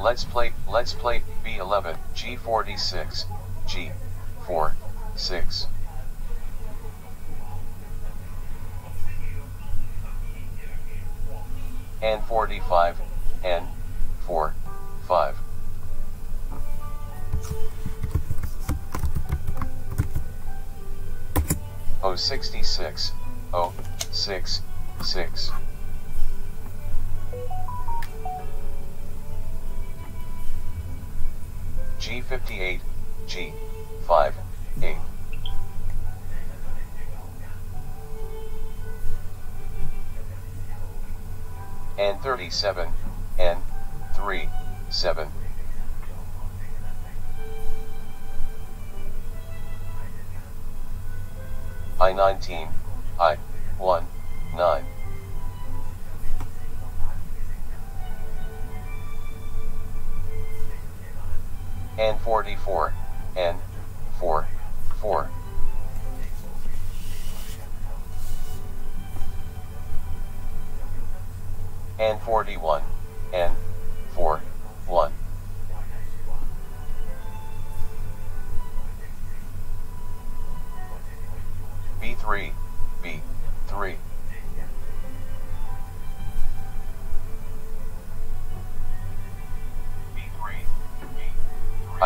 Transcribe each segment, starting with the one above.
Let's play, let's play B11, G46, G4, 6. and 45, and 4, 5. O sixty six, O six six. G fifty eight, G five eight. and 37, and 3, 7. I 19, I 1, 9. And 44, and 4, 4. and 41, and 4, 1. B3, B3.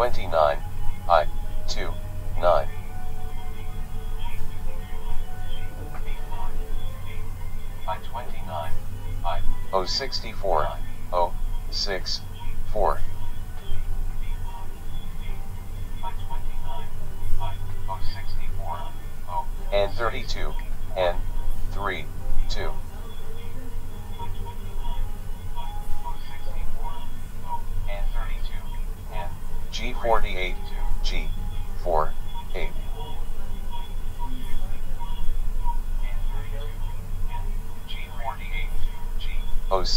29, I, 2, 9. I 29, I, 064.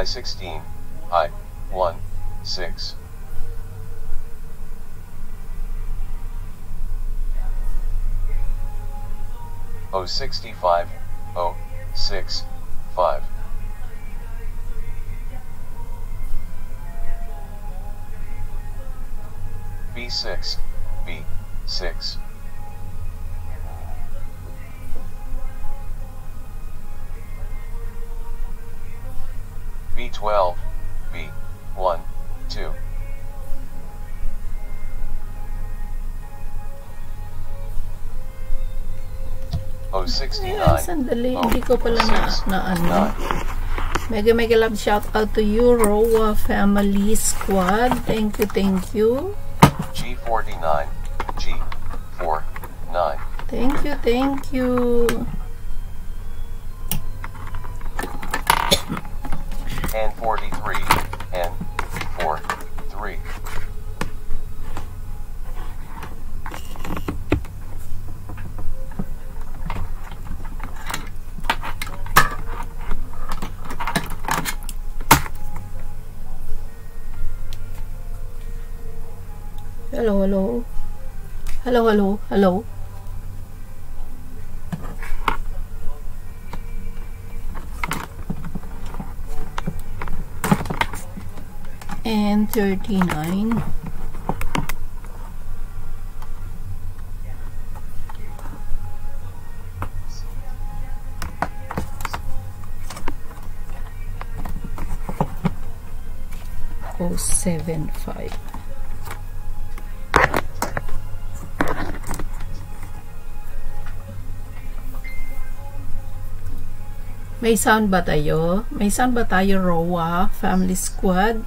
I 16, I 1, 6. O 65, O 6, 5. B6, B6. 069. Ayan, sandali. Oh, Hindi ko pala na, na ano. Mega mega love shout out to you, Roa Family Squad. Thank you, thank you. G49. G49. Thank you, thank you. Hello, hello. And 39. Oh, seven five. May sound ba tayo? May sound ba tayo, Rowa? Family Squad?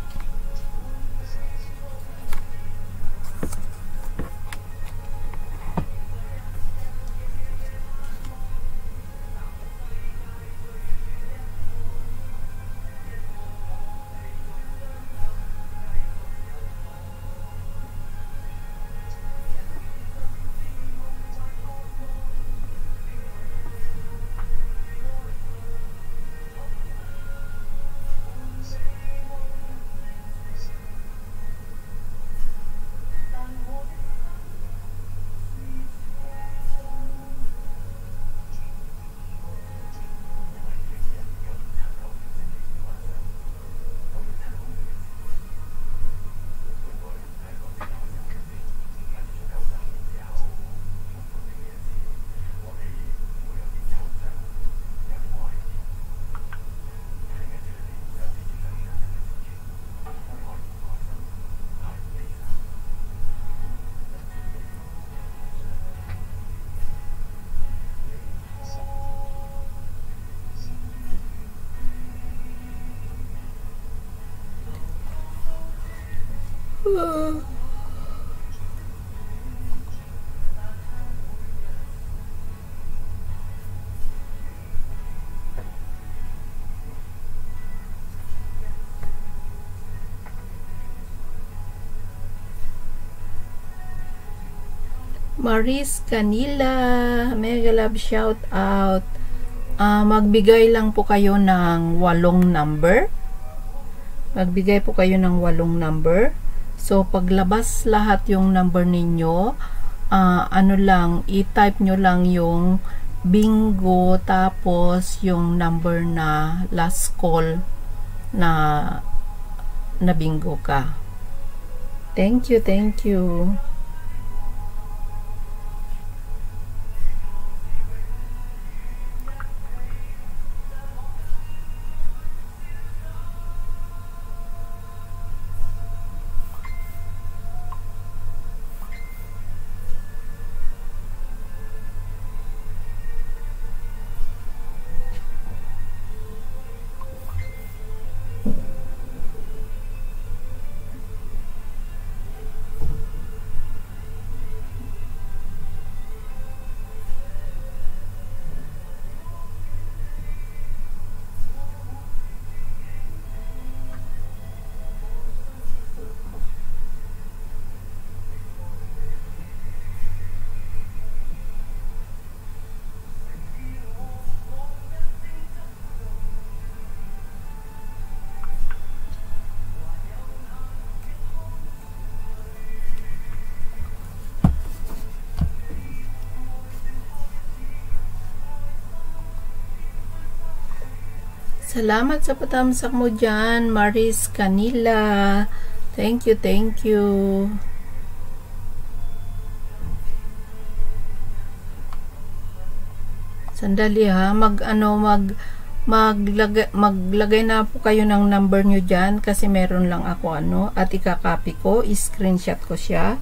Maris Canila, mega love shout out. Ah, magbigay lang po kayo ng walong number. Magbigay po kayo ng walong number. So, paglabas lahat yung number ninyo, ah, ano lang, i-type nyo lang yung bingo tapos yung number na last call na na bingo ka. Thank you, thank you. Salamat sa patamsak mo dyan, Maris Canila. Thank you, thank you. Sandali ha, mag ano, mag maglagay, maglagay na po kayo ng number nyo dyan kasi meron lang ako ano at ikakopy ko, screenshot ko siya.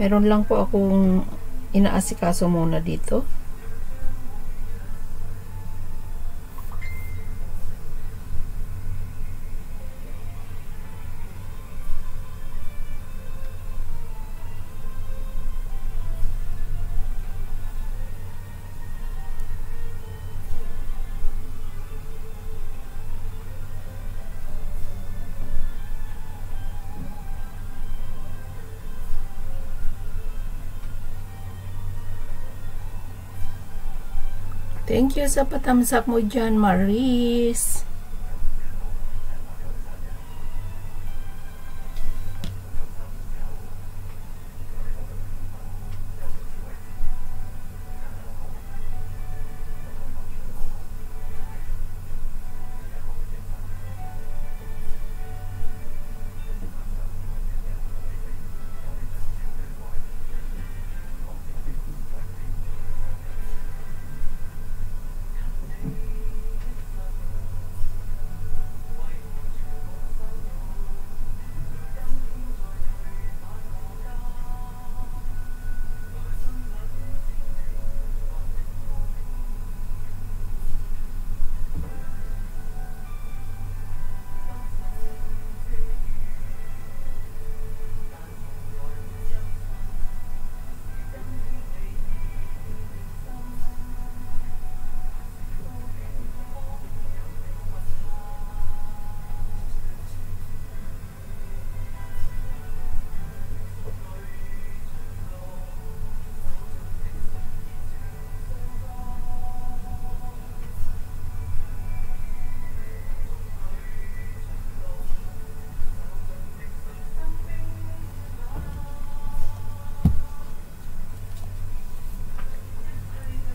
Meron lang po akong inaasikaso muna dito. Thank you sa patamsak mo dyan, Maris.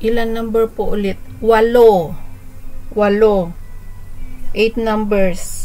Ilan number po ulit? Walo. Walo. Eight numbers.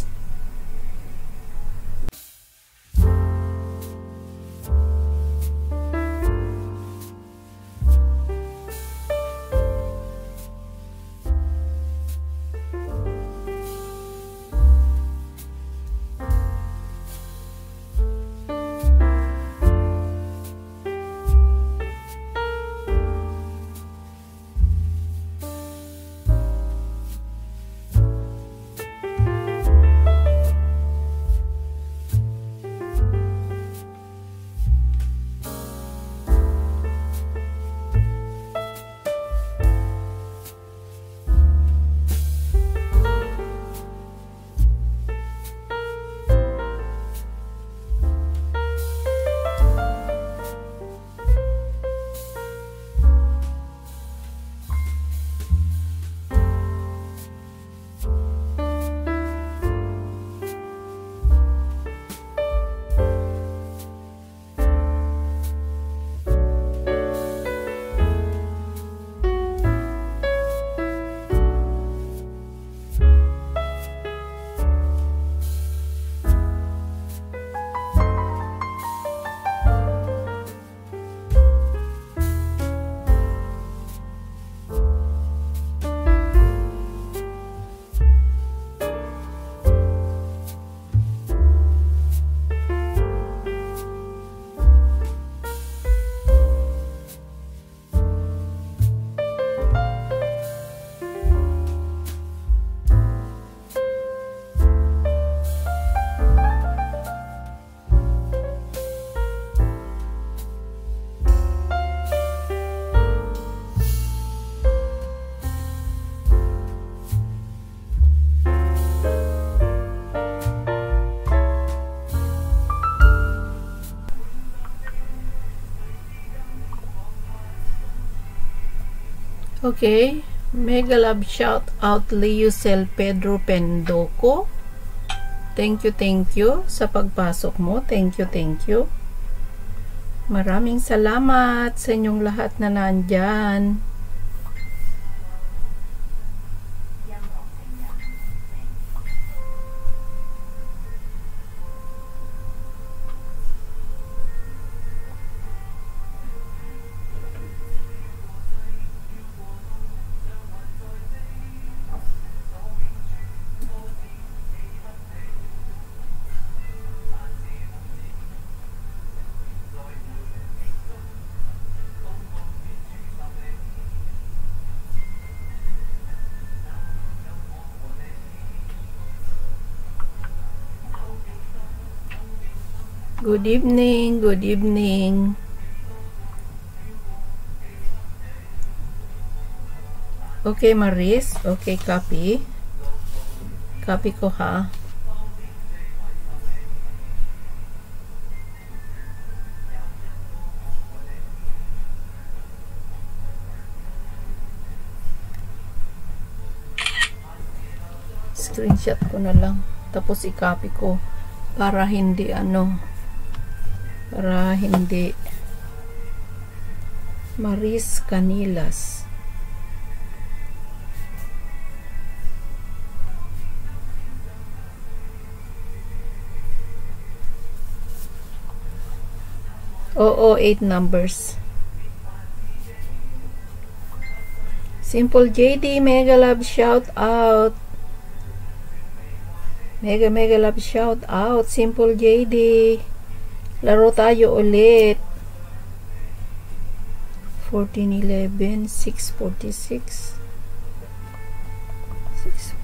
Okay. Mega love shout out Leo Cel Pedro Pendoco. Thank you, thank you sa pagpasok mo. Thank you, thank you. Maraming salamat sa inyong lahat na nandyan. Good evening, good evening. Okay, Maris. Okay, copy. Copy ko ha. screenshot ko na lang tapos i-copy ko para hindi ano para hindi Maris Canilas Oo, 8 numbers. Simple JD, mega love shout out. Mega mega love shout out. Simple JD. Laro tayo ulit. 1411 646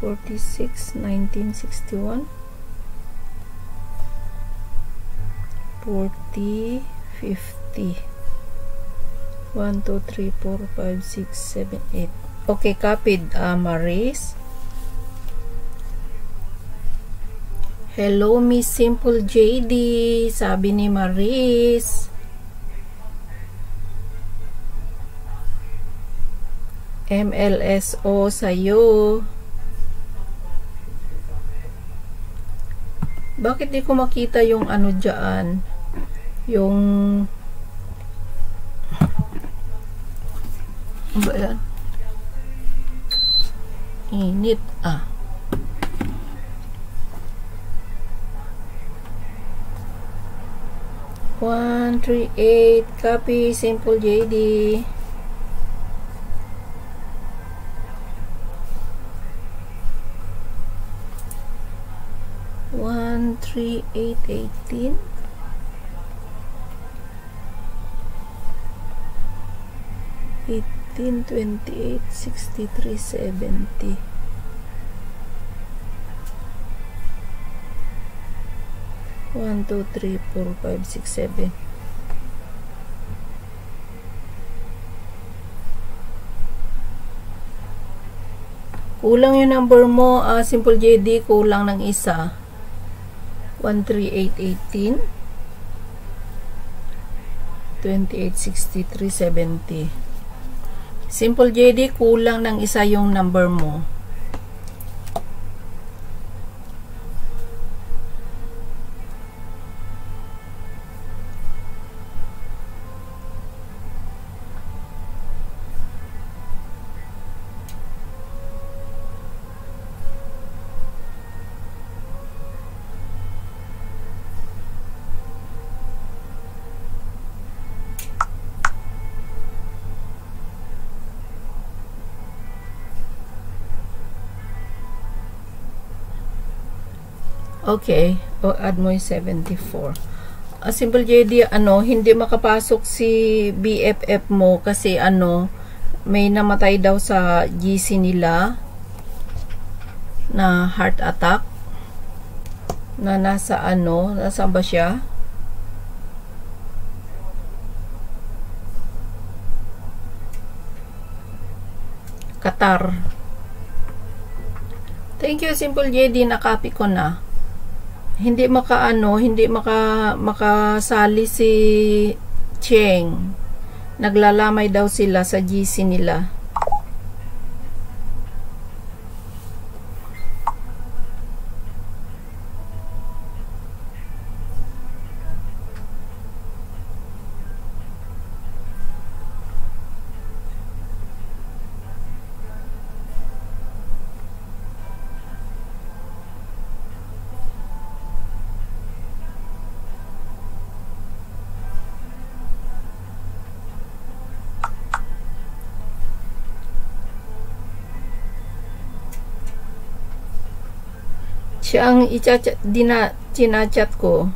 646 1961 40 50 1, 2, 3, 4, 5, 6, 7, 8 okay, copied uh, Maris hello Miss Simple JD sabi ni Maris. MLSO sa'yo. Bakit di ko makita yung ano dyan? Yung ano ba yan? Init ah 138 copy. Simple JD one three eight eighteen. Eighteen twenty eight sixty three seventy. 1, 2, 3, 4, 5, 6, 7 kulang yung number mo uh, simple JD kulang ng isa. 1, 3, simple JD kulang ng isa yung number mo. Okay. O, add mo yung 74. Uh, simple JD, ano, hindi makapasok si BFF mo kasi ano, may namatay daw sa GC nila na heart attack na nasa ano, nasa ba siya? Qatar. Thank you, Simple JD. Nakopy ko na hindi makaano, hindi maka makasali si Cheng. Naglalamay daw sila sa GC nila. Siya ang dina chinachat ko.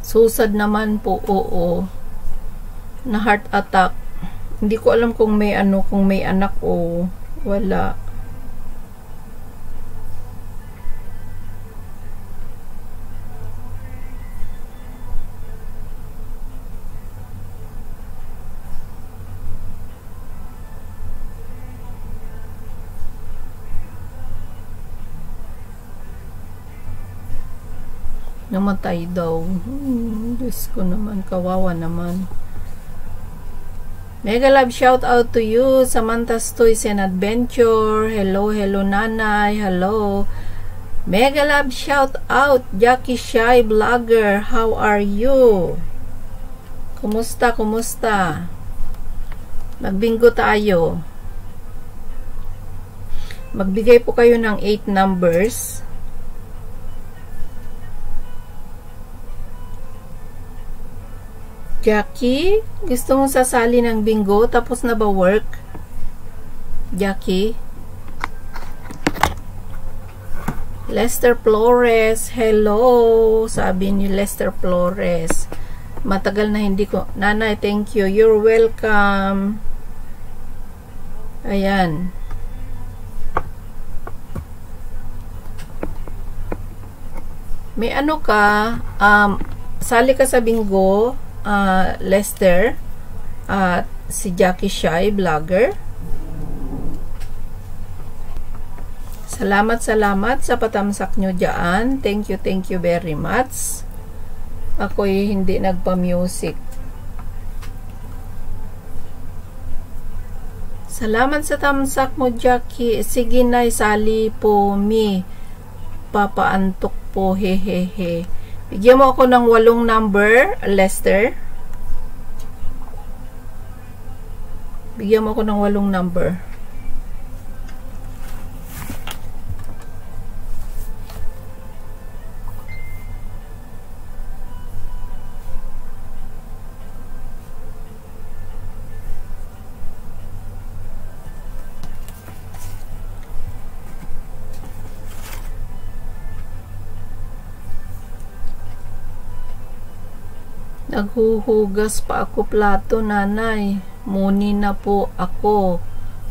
Susad naman po oo. Na heart attack hindi ko alam kung may ano, kung may anak o wala. namatay daw. Hmm, Diyos ko naman, kawawa naman. Mega love shout out to you, Samantha's Toys and Adventure. Hello, hello nanay. Hello. Mega love shout out, Jackie Shy Vlogger. How are you? Kumusta, kumusta? Magbinggo tayo. Magbigay po kayo ng 8 numbers. Jackie, gusto mong sasali ng bingo tapos na ba work? Jackie? Lester Flores, hello! Sabi ni Lester Flores. Matagal na hindi ko... Nanay, thank you. You're welcome. Ayan. May ano ka, um, sali ka sa bingo, uh, Lester, at si Jackie Shy, vlogger. Salamat, salamat sa patamsak nyo dyan. Thank you, thank you very much. Ako'y hindi nagpa-music. Salamat sa tamsak mo, Jackie. Sige na, sali po mi. Papaantok po, hehehe. Bigyan mo ako ng walong number, Lester. Bigyan mo ako ng walong number. Naghuhugas pa ako plato, nanay. Muni na po ako.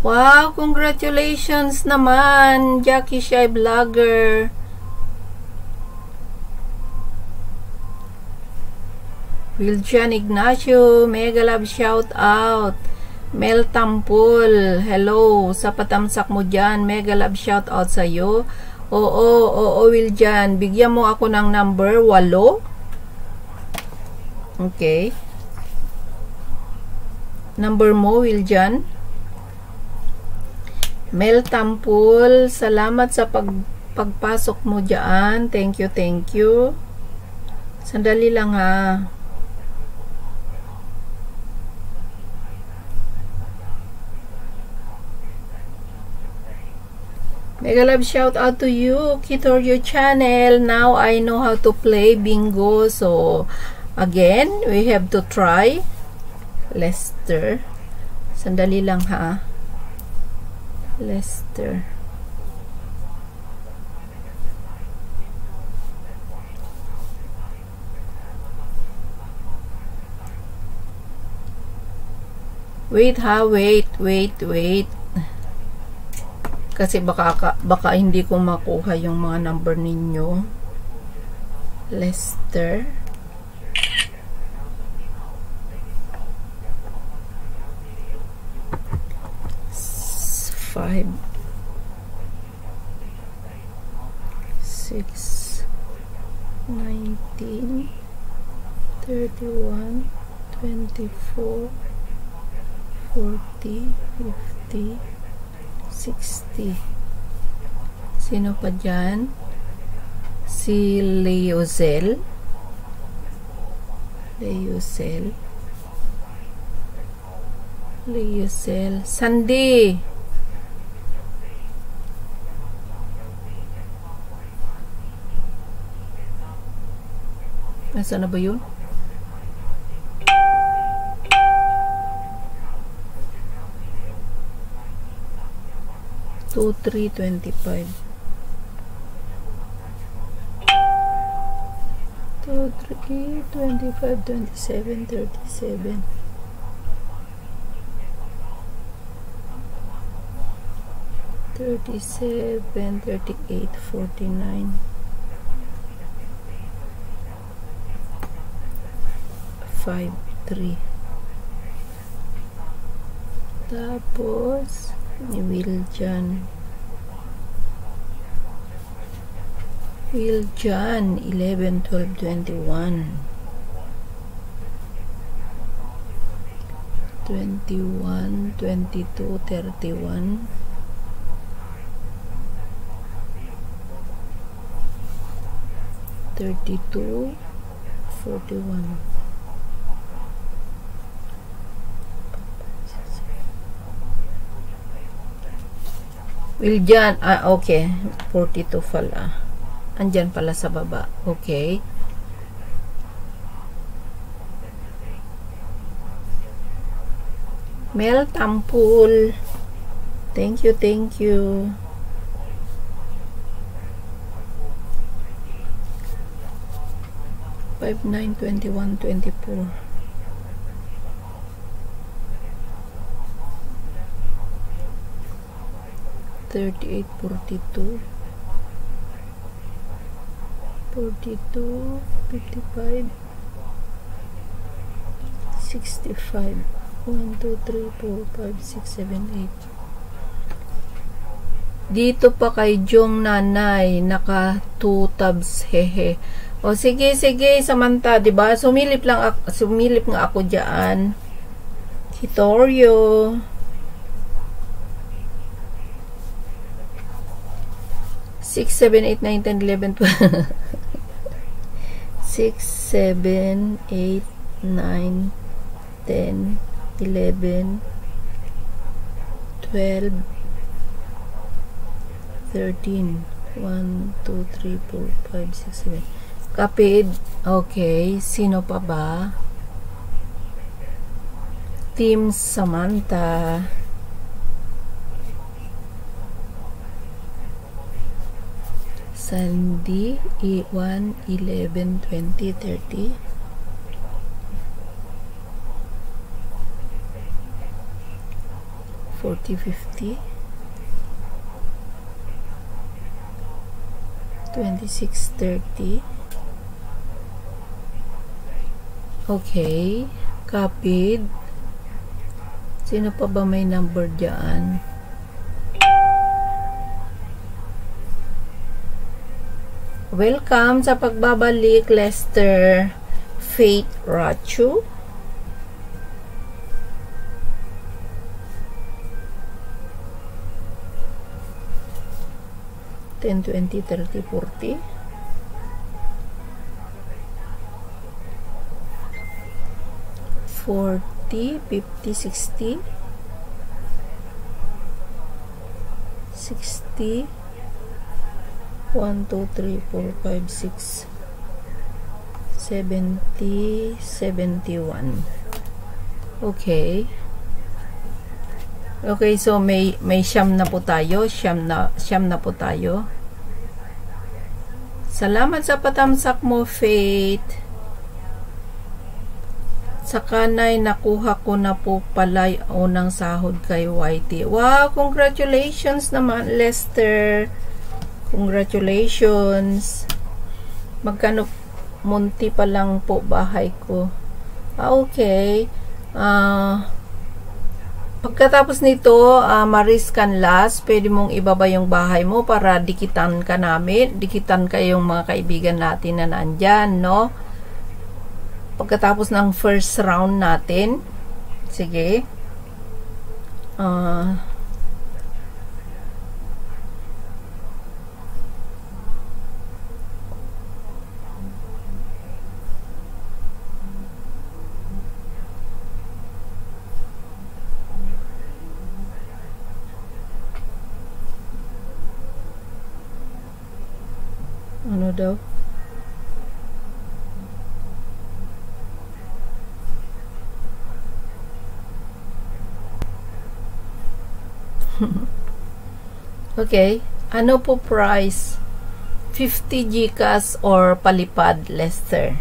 Wow, congratulations naman, Jackie Shy Vlogger. Wiljan Ignacio, mega love shout out. Mel Tampul, hello, sa patamsak mo dyan, mega love shout out sa'yo. Oo, oo, Wiljan, bigyan mo ako ng number, walo. Okay. Number mo, Wiljan. Mel Tampul, salamat sa pag, pagpasok mo dyan. Thank you, thank you. Sandali lang ha. Mega love shout out to you, Kitorio channel. Now I know how to play bingo. So, again, we have to try. Lester. Sandali lang ha. Lester. Wait ha, wait, wait, wait. Kasi baka, baka hindi ko makuha yung mga number ninyo. Lester. Five. Six. Nineteen. Thirty-one. Twenty-four. Forty. Fifty. 60. Sino pa dyan? Si Leozel. Leozel. Leozel. Sandy. Nasaan na ba yun? Two, three, twenty-five. Two, three, twenty-five, twenty-seven, thirty-seven. Thirty-seven, thirty-eight, forty-nine. 5.3 tapos will dyan will dyan 11, 12, 21 21, 22, 31 32 41 Will dyan, ah, okay. 42 pala. Andyan pala sa baba. Okay. Mel Tampul. Thank you, thank you. Five nine twenty one twenty four. 38, 42 65 1, 2, 3, 4, 5, 6, 7, 8 dito pa kay Jong Nanay naka 2 tabs hehe. O sige sige samanta 'di ba? Sumilip lang ako, sumilip nga ako diyan si 6, 7, 8, 9, 10, 11, 12. 13, 1, 2, 3, 4, 5, 6, 7. Kapid. Okay. Sino pa ba? Team Samantha. Samantha. Sandy. E1, 11, 20, 30. Forty, fifty. Twenty-six, thirty. Okay. Copied. Sino pa ba may number dyan? Welcome sa pagbabalik, Lester Faith Rachu. Ten, twenty, thirty, forty. Forty, fifty, sixty. Sixty. 1, 2, 3, 4, 5, 6, 70, 71. Okay. Okay, so may may siyam na po tayo. Siyam na, siyam na po tayo. Salamat sa patamsak mo, Faith. Sa kanay, nakuha ko na po pala unang sahod kay YT. Wow, congratulations naman, Lester. Congratulations. Magkano munti pa lang po bahay ko. Ah, okay. Ah, pagkatapos nito, uh, Maris Canlas, pwede mong ibaba yung bahay mo para dikitan ka namin. Dikitan kayong mga kaibigan natin na nandyan, no? Pagkatapos ng first round natin. Sige. Ah, daw? okay. Ano po price? 50 Gcash or palipad Lester?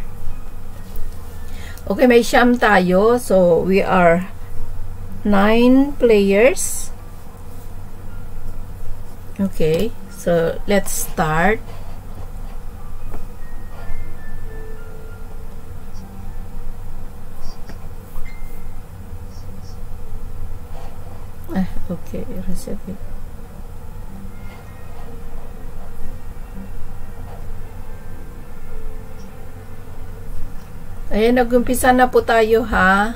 Okay, may siyam tayo. So, we are 9 players. Okay. So, let's start. Ayan, nag-umpisa na po tayo ha.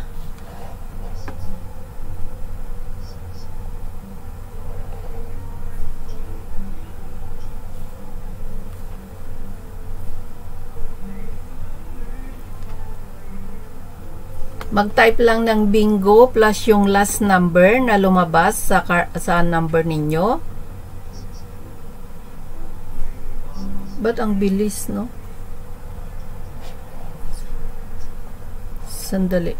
Mag-type lang ng bingo plus yung last number na lumabas sa, sa number ninyo. Ba't ang bilis, no? Sandali.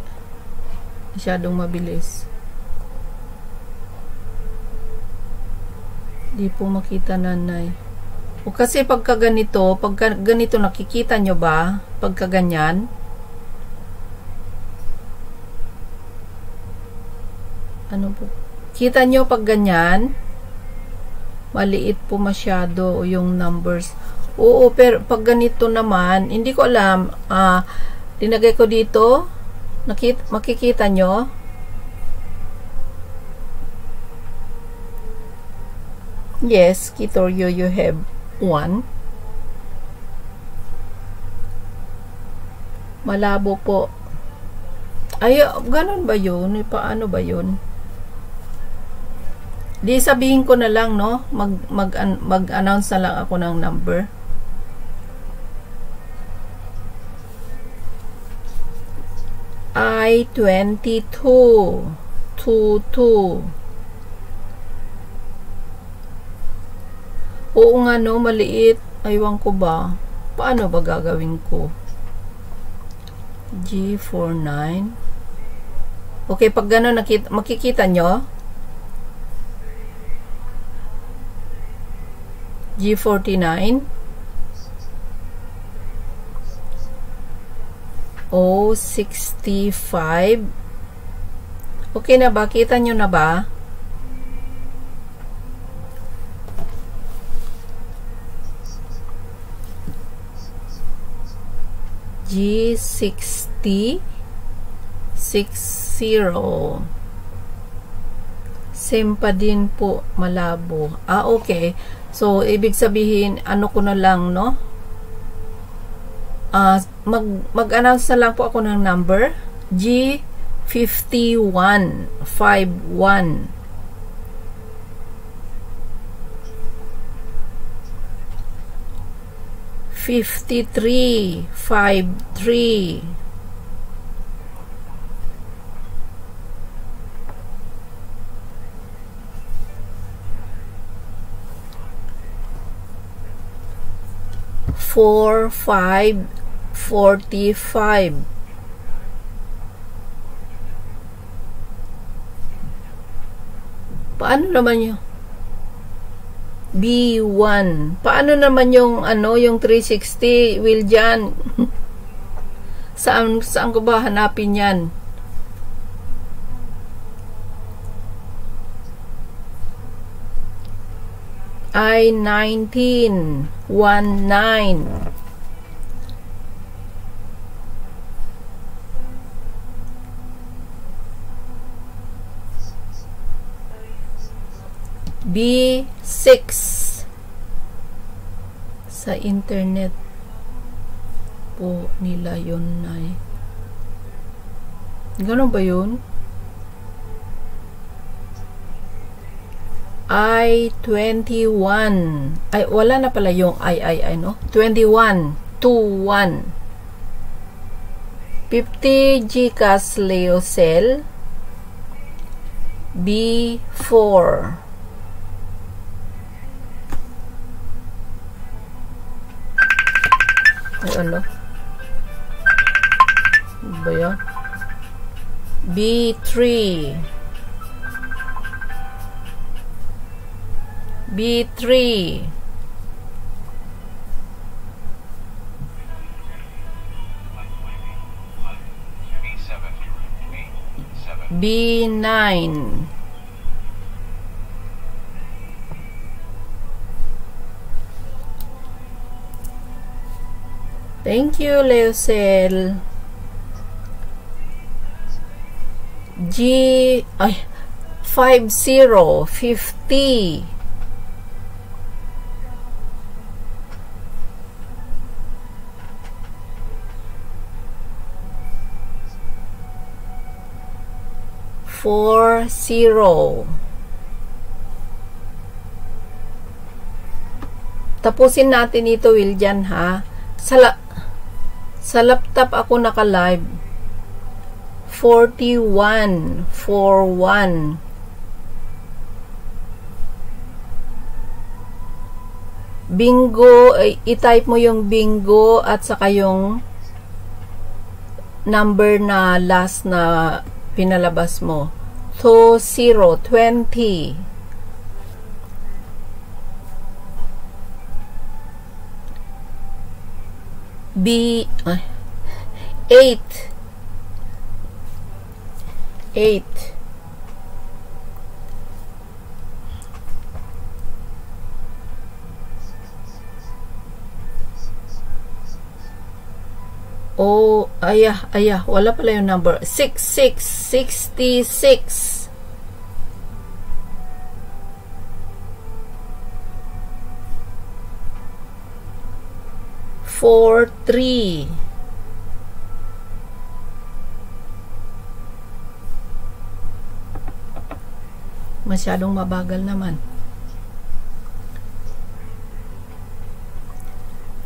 Masyadong mabilis. Di po makita nanay. O kasi pagka ganito, pagka ganito nakikita nyo ba? Pagka ganyan. Ano po? Kita nyo pag ganyan? Maliit po masyado yung numbers. Oo, pero pag ganito naman, hindi ko alam. Ah, linagay ko dito. Nakita, makikita nyo? Yes, Kitoryo, you have one. Malabo po. Ay, ganun ba yun? Paano ba yun? Di sabihin ko na lang, no? Mag, mag, mag-announce na lang ako ng number. I 22 22 Oo nga no, maliit. Aywan ko ba? Paano ba gagawin ko? G49 Okay, pag gano'n makikita nyo G49 O65 Okay na ba? Kita nyo na ba? G60 60 Same pa din po malabo. Ah, okay. So, ibig sabihin, ano ko na lang, no? Uh, mag, mag-announce na lang po ako ng number. G51 51 53 53 four, five, forty-five. Paano naman yung B1? Paano naman yung ano, yung 360 will dyan? saan, saan ko ba hanapin yan? I-19 1-9 B6 sa internet po nila yun ay ganun ba yun? I-21. Ay, wala na pala yung I, I, I, no? 21. 2, 1. 50 GCAS Leocell. B4. Ay, ano? Ano ba yan? B3. B3 B9 Thank you, Leocel. G, ay, 50, 50. Four zero. Tapusin natin ito, Wiljan, ha? Sa sa laptop ako naka-live. 41. 41. Bingo, i-type mo yung bingo at saka yung number na last na pinalabas mo. So, 0, 20. B, uh, 8. 8. Oh, ayah, ayah, wala pala yung number. 66, 66. Four, three. Masyadong mabagal naman.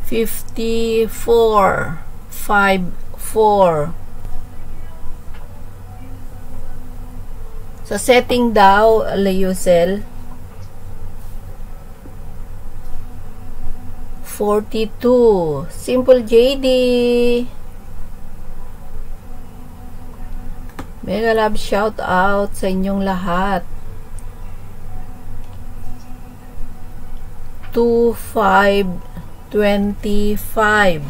Fifty-four. 5, 4. Sa setting daw, Leusel, 42. Simple JD. Mega love shout out sa inyong lahat. 2, 5, 25.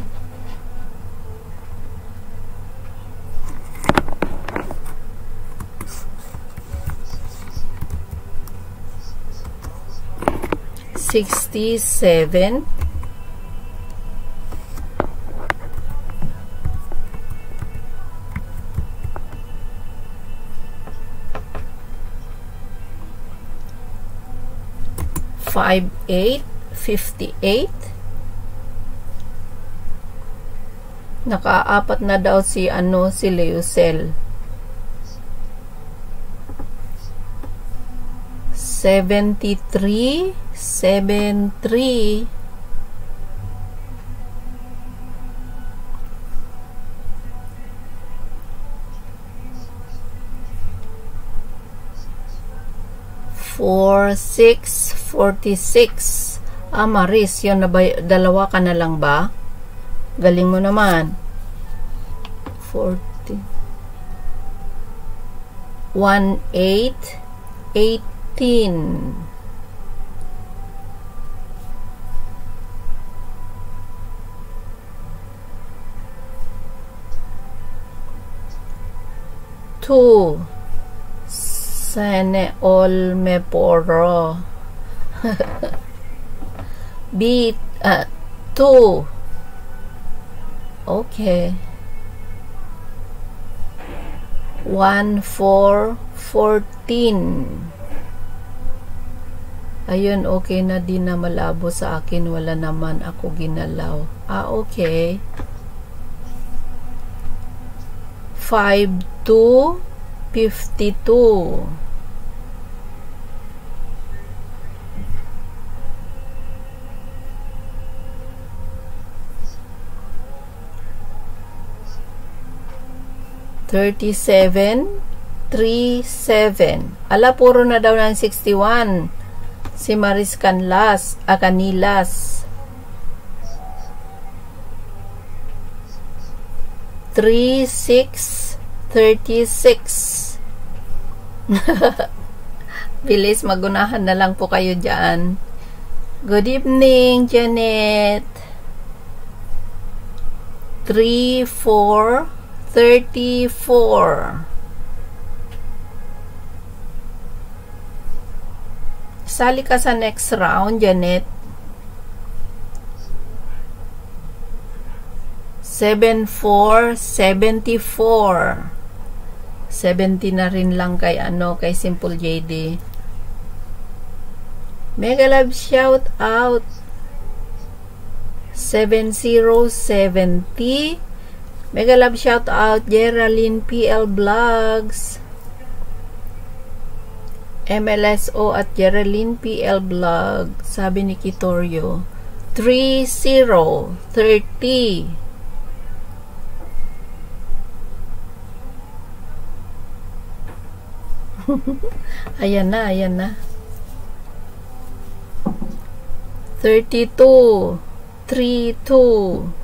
Sixty-seven. Five eight fifty-eight. Nakaapat na daw si ano si Leusel. Seventy-three. Seven, three. Four, six, forty-six. Ah, Maris, yun na ba, dalawa ka na lang ba? Galing mo naman. Forty. One, eight, eighteen. Two. Sene all me poro. B, uh, two. Okay. One, four, fourteen. Ayun, okay na din na malabo sa akin. Wala naman ako ginalaw. Ah, okay. 5 to 52 37 37 ala puro na daw ng 61 si Maris Canlas ah, Akanilas 36 36. Bilis, magunahan na lang po kayo dyan. Good evening, Janet. 3, 4, 34. Sali ka sa next round, Janet. 74, 74. 70 na rin lang kay ano, kay Simple JD. Mega love shout out. 7070. Mega love shout out Geraldine PL Vlogs. MLSO at Geraldine PL Vlog. Sabi ni Kitorio. 30 ayan na, ayan na. 32 32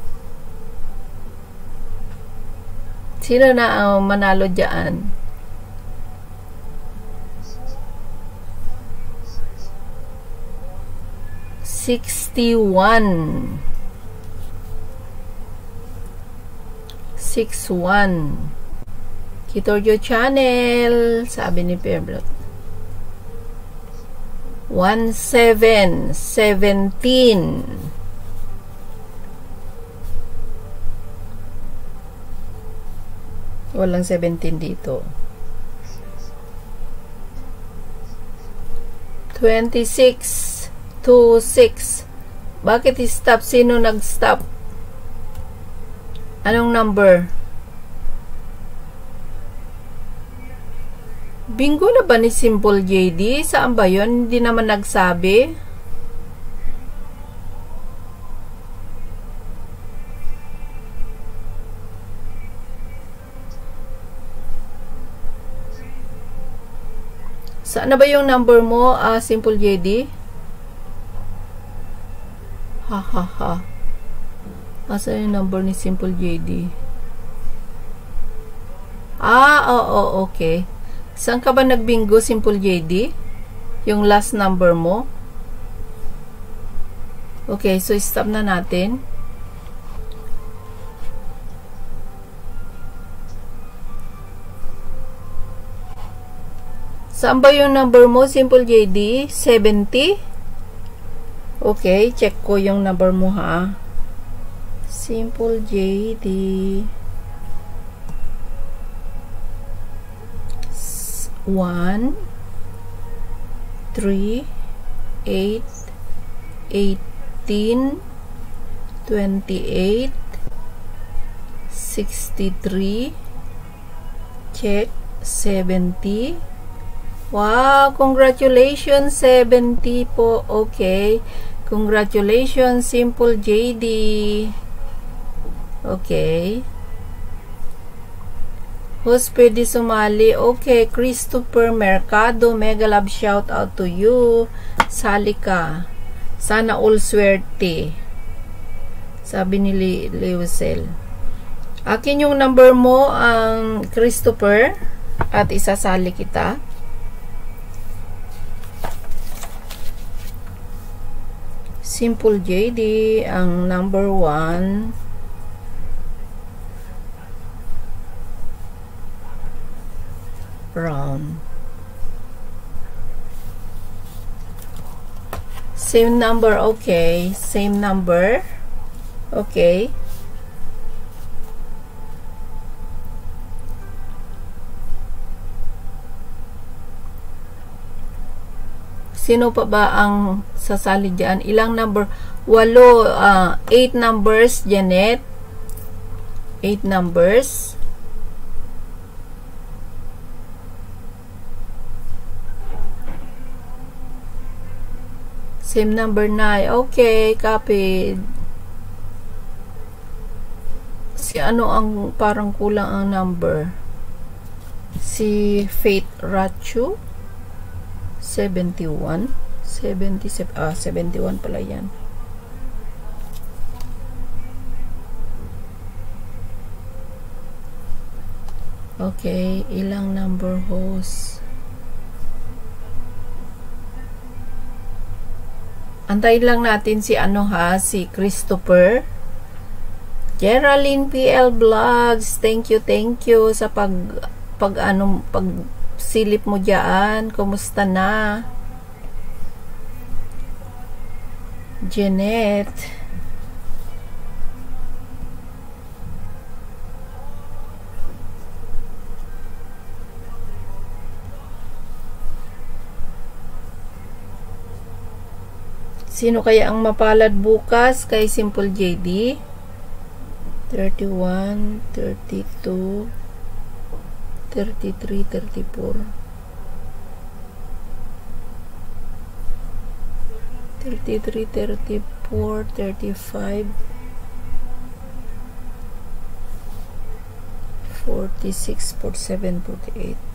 Sino na ang manalo dyan? Sixty-one. Six Kitoryo Channel, sabi ni. One seven. Seventeen. Walang 17 dito. 26 to 6. Bakit stop? Sino nag-stop? Anong number? Bingo na ba ni Simple JD? Saan ba yun? Hindi naman nagsabi. Saan na ba yung number mo, uh, Simple JD? Ha ha ha. Asa yung number ni Simple JD? Ah, oo, oh, oh, okay. Saan ka ba nagbingo, Simple JD? Yung last number mo? Okay, so stop na natin. Saan ba yung number mo? Simple JD? 70? Okay, check ko yung number mo ha. Simple JD. 1 3 8 18 28 63 check 70 Wow, congratulations 70 po. Okay. Congratulations Simple JD. Okay. Who's pwede sumali? Okay, Christopher Mercado. Mega love shout out to you. Sali ka. Sana all swerte. Sabi ni Le. Akin yung number mo ang Christopher at isasali kita. Simple JD ang number 1 round same number okay same number okay Sino pa ba ang sasali dyan? Ilang number? Walo, uh, eight numbers, Janet. Eight numbers. Same number 9. Okay, copied. Si ano ang parang kulang ang number? Si Faith Rachu? 71 77 ah 71 pala yan okay ilang number host antayin lang natin si ano ha si Christopher Geraldine PL Vlogs thank you thank you sa pag pag ano pag silip mo diyan? Kumusta na? Jeanette. Sino kaya ang mapalad bukas kay Simple JD? 31, 32, 33, 34. 33, 34, 35, 46, 47, 48.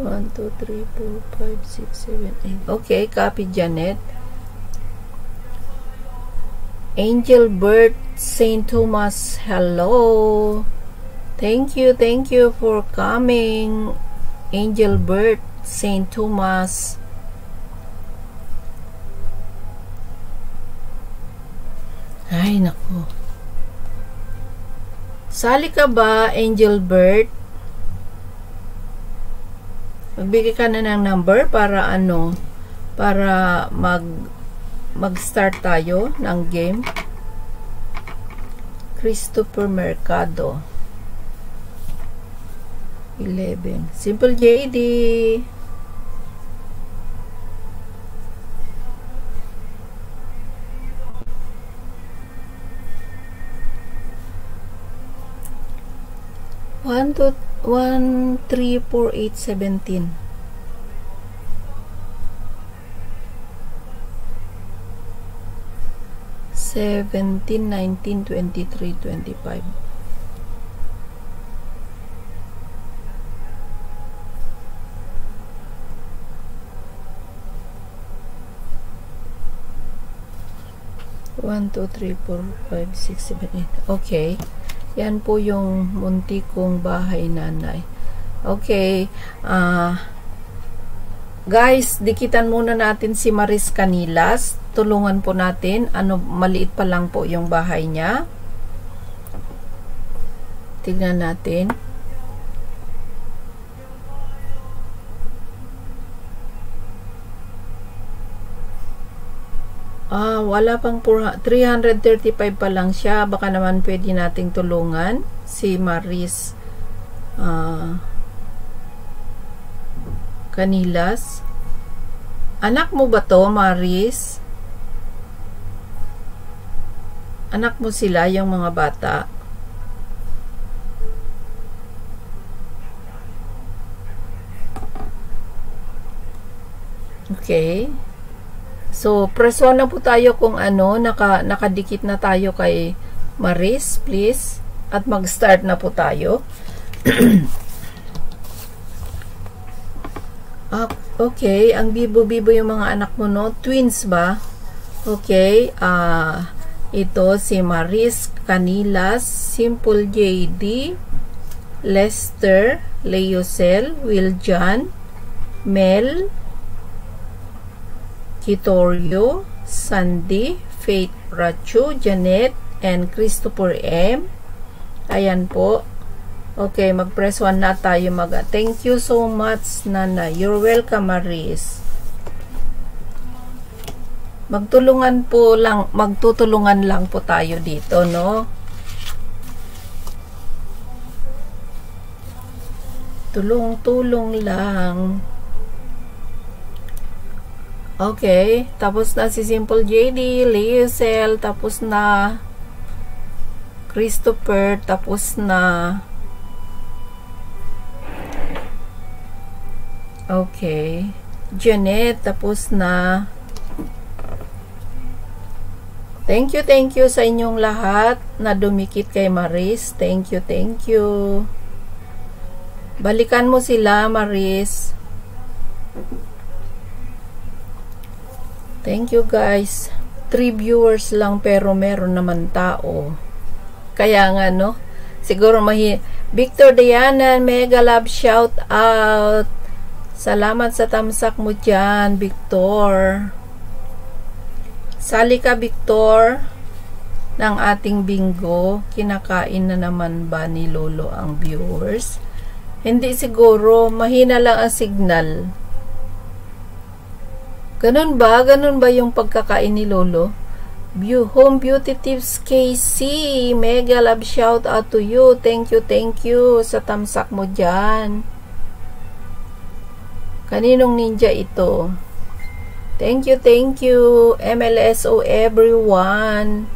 One, two, three, four, five, six, seven, eight. Okay, copy Janet. Angel Bird St. Thomas, hello. Thank you, thank you for coming. Angel Bird St. Thomas. Ay, naku. Sali ka ba, Angel Bird? Magbigay ka na ng number para ano, para mag mag-start tayo ng game. Christopher Mercado. 11. Simple JD. One, two, one, three, four, eight, seventeen. Seventeen, nineteen, twenty-three, twenty-five. One, two, three, four, five, six, seven, eight. Okay. Yan po yung munti kong bahay nanay. Okay. Ah... Guys, dikitan muna natin si Maris Canilas. Tulungan po natin. Ano, maliit pa lang po yung bahay niya. Tignan natin. Ah, wala pang 335 pa lang siya. Baka naman pwede nating tulungan si Maris ah, Canilas. Anak mo ba to, Maris? Anak mo sila, yung mga bata? Okay. So, press 1 na po tayo kung ano, naka, nakadikit na tayo kay Maris, please. At mag-start na po tayo. ah, okay, ang bibo-bibo yung mga anak mo, no? Twins ba? Okay, ah, ito si Maris Canilas, Simple JD, Lester, Leocel, Wiljan, Mel, Kitorio, Sandy, Faith Rachu, Janet, and Christopher M. Ayan po. Okay, mag-press 1 na tayo mag Thank you so much, Nana. You're welcome, Maris. Magtulungan po lang, magtutulungan lang po tayo dito, no? Tulong-tulong lang. Okay. Tapos na si Simple JD, Leocel, tapos na Christopher, tapos na Okay. Janet, tapos na Thank you, thank you sa inyong lahat na dumikit kay Maris. Thank you, thank you. Balikan mo sila, Maris. Thank you guys. 3 viewers lang pero meron naman tao. Kaya nga no, siguro mahi Victor Diana, mega love shout out. Salamat sa tamsak mo dyan, Victor. Sali ka, Victor, ng ating bingo. Kinakain na naman ba ni Lolo ang viewers? Hindi siguro, mahina lang ang signal. Ganun ba? Ganun ba yung pagkakain ni Lolo? View Home Beauty Tips KC. Mega love shout out to you. Thank you, thank you sa tamsak mo dyan. Kaninong ninja ito? Thank you, thank you. MLSO everyone.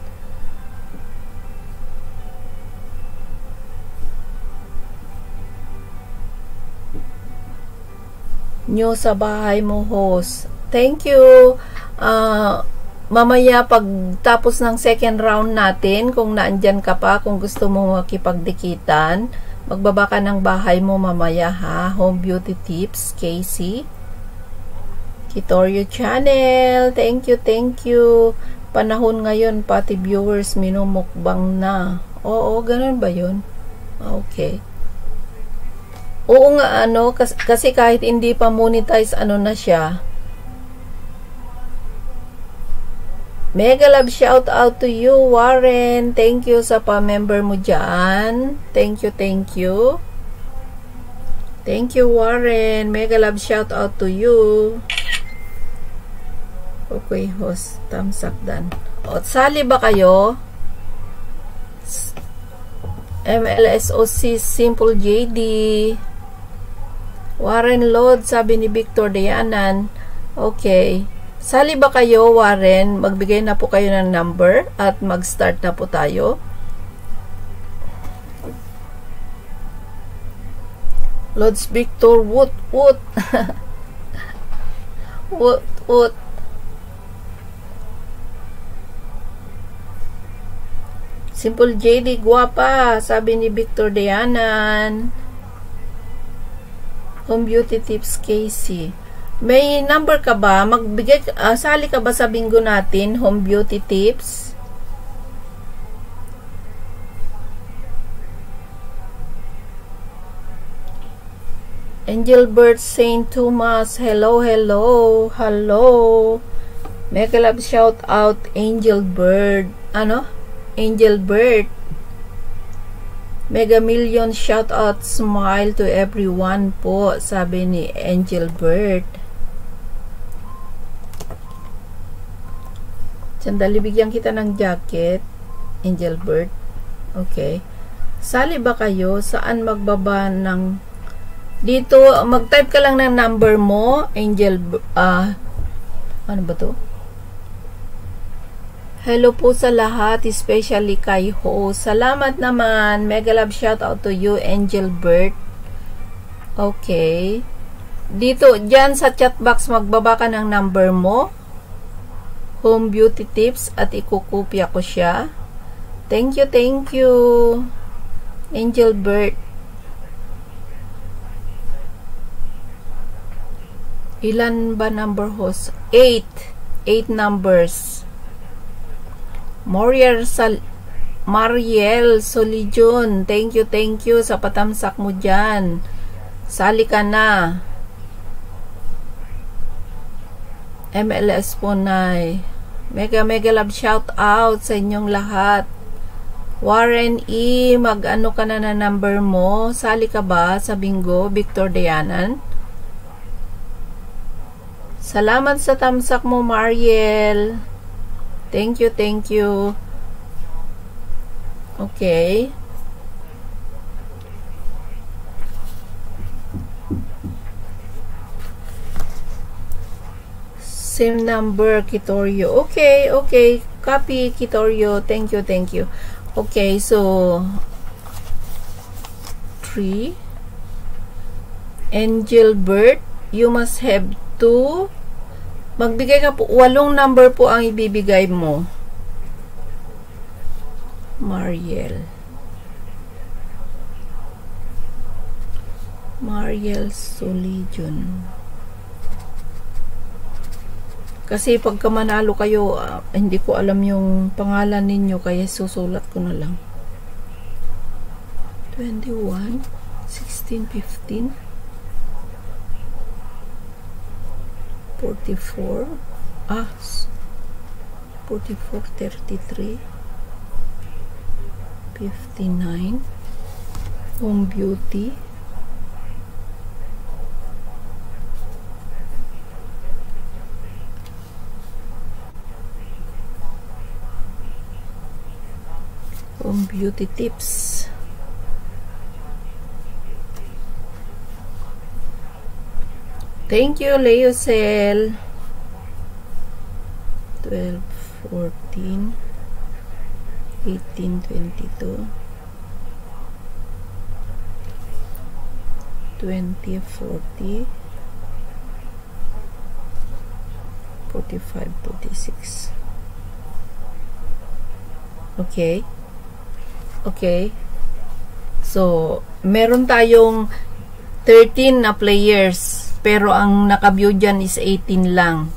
nyo sa bahay mo, host. Thank you. Uh, mamaya pag tapos ng second round natin, kung naandyan ka pa, kung gusto mo makipagdikitan, magbaba ka ng bahay mo mamaya ha. Home Beauty Tips, Casey. Kitorio Channel. Thank you, thank you. Panahon ngayon, pati viewers minumukbang na. Oo, ganun ba yun? Okay. Oo nga, ano, kasi kahit hindi pa monetize, ano na siya, Mega love shout out to you, Warren. Thank you sa pa-member mo dyan. Thank you, thank you. Thank you, Warren. Mega love shout out to you. Okay, host. Thumbs up dan. O, sali ba kayo? MLSOC Simple JD. Warren Lord, sabi ni Victor Dayanan. Okay. Sali ba kayo, Warren? Magbigay na po kayo ng number at mag-start na po tayo. Lords Victor, woot, woot. woot, woot. Simple JD, guwapa, sabi ni Victor Dianan. Home Beauty Tips Casey. May number ka ba? Magbigay, uh, sali ka ba sa bingo natin? Home beauty tips? Angel Bird Saint Thomas. Hello, hello. Hello. Mega love shout out Angel Bird. Ano? Angel Bird. Mega million shout out smile to everyone po, sabi ni Angel Sandali, bigyan kita ng jacket. Angel Bird. Okay. Sali ba kayo? Saan magbaba ng... Dito, mag-type ka lang ng number mo. Angel... Uh, ano ba to? Hello po sa lahat, especially kay Ho. Salamat naman. Mega love shout out to you, Angel Bird. Okay. Dito, dyan sa chat box, magbaba ka ng number mo home beauty tips at ikukopya ko siya. Thank you, thank you. Angel Bird. Ilan ba number host? 8. 8 numbers. Moriel Sal Mariel Solijon. Thank you, thank you sa patamsak mo dyan. Sali ka na. MLS po, Nay. Mega mega love shout out sa inyong lahat. Warren E, mag-ano ka na na number mo? Sali ka ba sa bingo, Victor Dayanan? Salamat sa tamsak mo, Mariel. Thank you, thank you. Okay. Same number, Kitorio. Okay, okay. Copy, Kitorio. Thank you, thank you. Okay, so 3 Angel Bird, you must have two magbigay ka po, walong number po ang ibibigay mo. Mariel. Mariel Solijon. Kasi pagka manalo kayo, uh, hindi ko alam yung pangalan ninyo, kaya susulat ko na lang. 21, 16, 15, 44, ah, 44, 33, 59, home beauty, home beauty tips thank you Leocel 12 14 18 22 20 40 45, 46. Okay. Okay. So, meron tayong 13 na players. Pero ang naka-view dyan is 18 lang.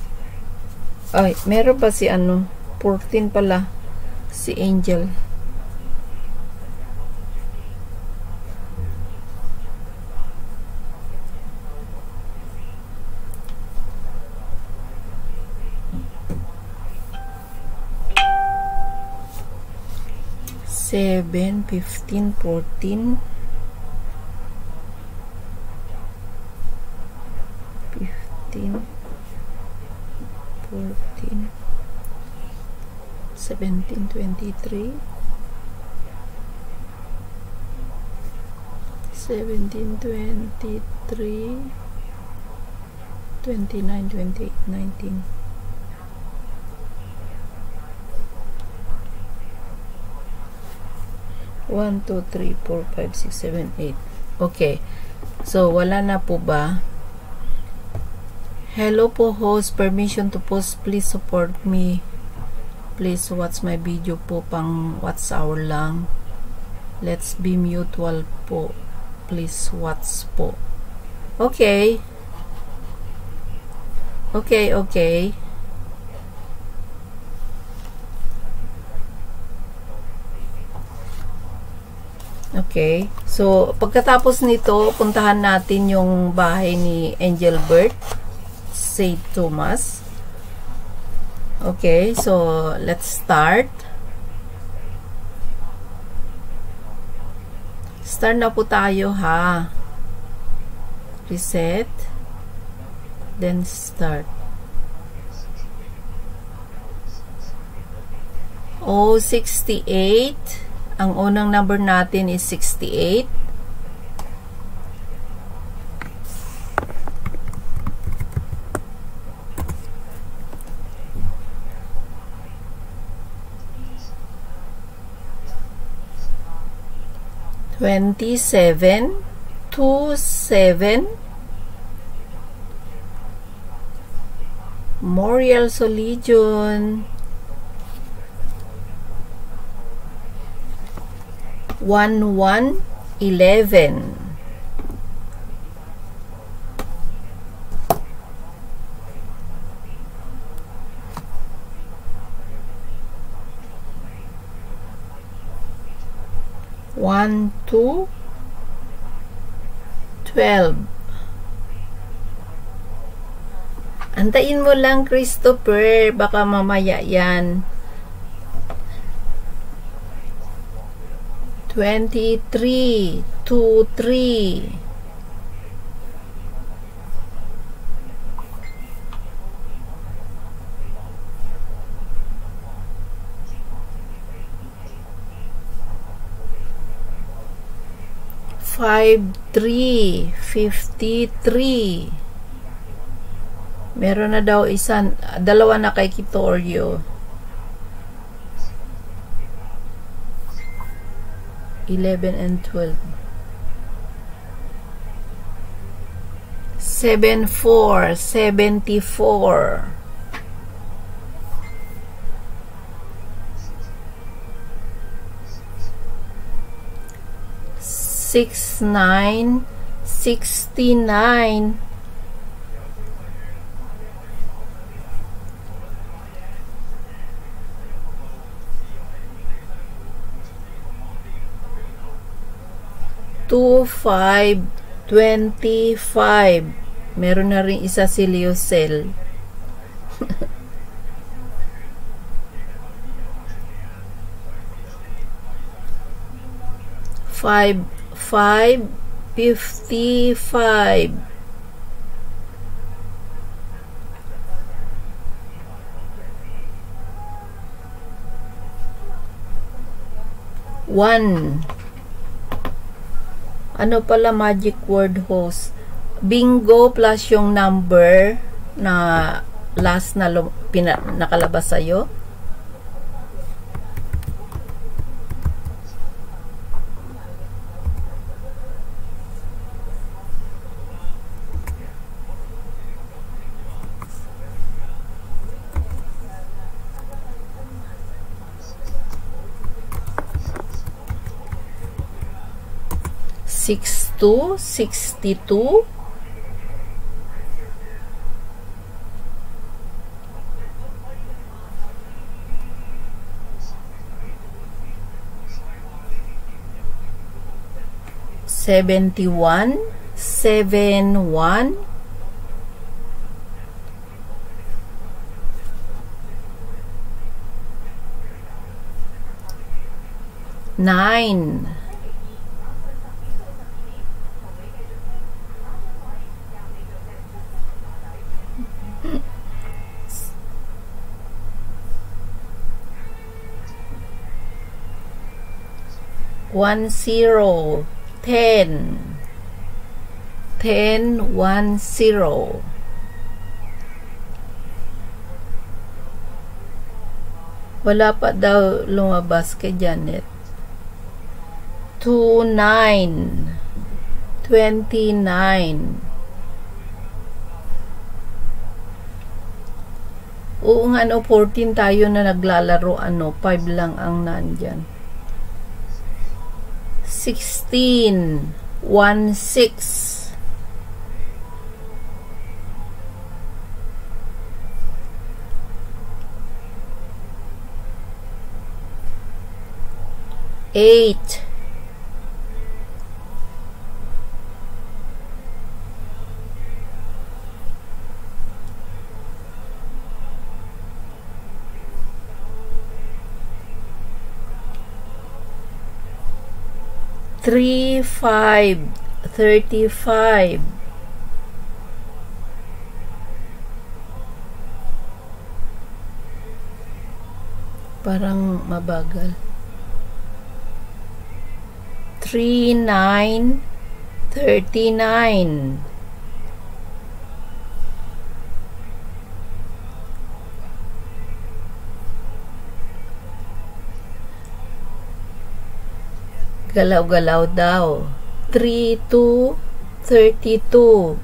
Ay, meron pa si ano? 14 pala. Si Angel. Seven, fifteen, fourteen, fifteen, fourteen, seventeen, twenty-three, seventeen, twenty-three, twenty-nine, twenty-eight, nineteen. One, two, three, four, five, six, seven, eight. Okay. So, wala na po ba? Hello po host. Permission to post. Please support me. Please watch my video po pang what's hour lang. Let's be mutual po. Please watch po. Okay. Okay, okay. Okay. So, pagkatapos nito, puntahan natin yung bahay ni Angel Bert, St. Thomas. Okay. So, let's start. Start na po tayo, ha? Reset. Then, start. Oh, 68. Ang unang number natin is 68. Twenty-seven, two, seven. Morial Solidion. One one eleven. One two twelve. Antayin mo lang, Christopher. Baka mamaya yan. 23, 2, 3. Five. Meron na daw isa, dalawa na kay Kitorio. 11 and 12. 7, 4, 74. Six nine sixty nine two five twenty five. Meron na rin isa si Leocel five five fifty five. One ano pala magic word host? Bingo plus yung number na last na pina, nakalabas sa'yo 62, 62, 71 71 9 One zero. Ten. Ten, one, zero. Wala pa daw lumabas kay Janet. Two, nine. Twenty-nine. Oo nga, no, 14 tayo na naglalaro, ano, 5 lang ang nandyan. 16, 1, 6. Eight. Three, five, thirty-five. Parang mabagal. Three, nine, thirty-nine. Galaw-galaw daw. 3 to 32.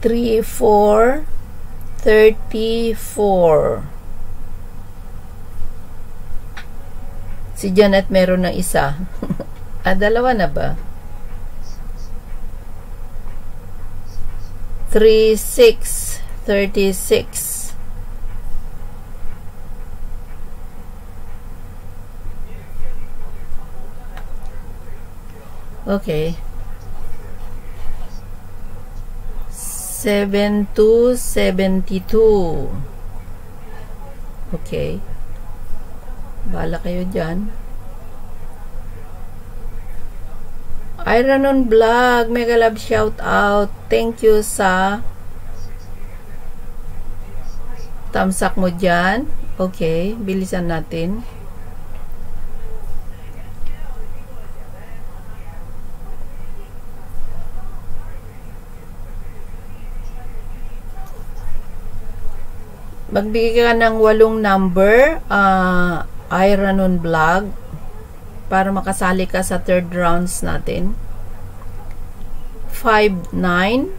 Three, four, thirty-four. Si Janet meron ng isa. ah, dalawa na ba? 3, 6, 36. Okay. 7 to 72. Okay. Bala kayo dyan. Iron on Vlog, mega love shout out. Thank you sa tamsak mo dyan. Okay, bilisan natin. Magbigay ka ng walong number, uh, Iron on Vlog para makasali ka sa third rounds natin. 5, 9.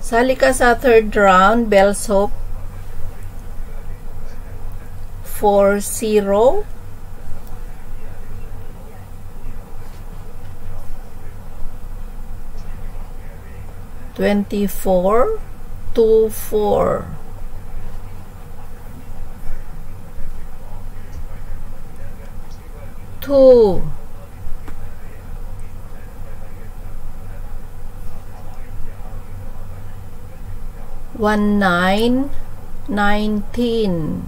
Sali ka sa third round, Bell's Hope. 4, 0. Twenty-four, two, four. Two one nine nineteen.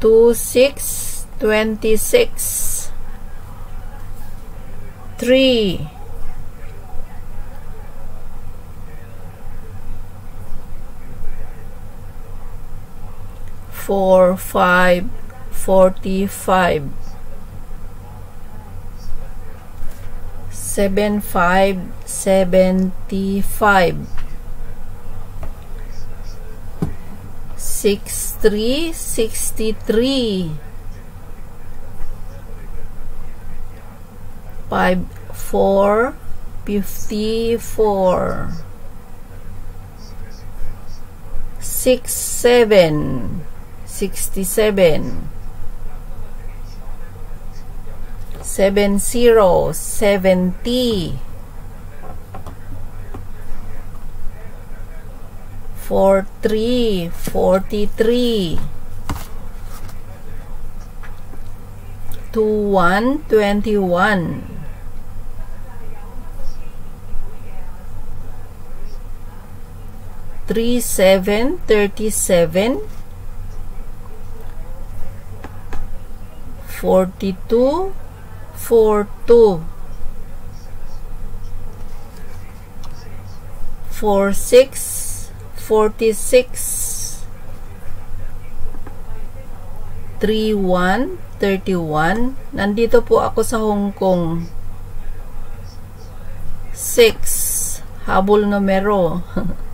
Two six twenty six. Three four, five, forty-five. Seven, five, seventy-five. Six, three, sixty-three. Five, four, fifty-four. Six, seven, sixty-seven. Seven, zero, seventy. Four, three, forty-three. Two, one, twenty-one. Three, seven, thirty-seven. Forty-two, four, two. Four, six, forty-six. Three, one, thirty-one. Nandito po ako sa Hong Kong. Six, habol numero.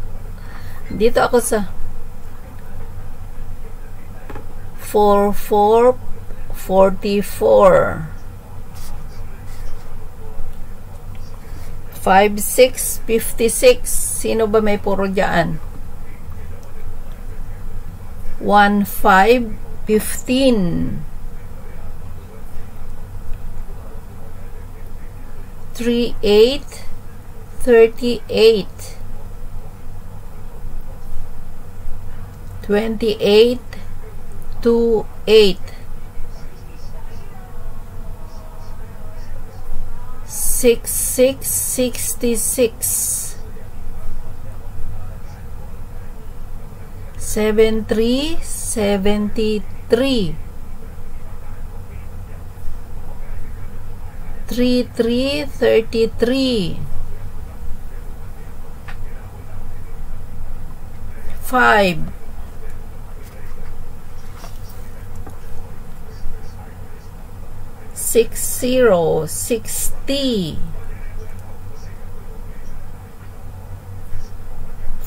Dito ako sa 4, 4, 44. 5, 6, 56. Sino ba may puro dyan? 1, 5, 15. 3, 8, 38. 28 to 8 six six sixty six 60, 60.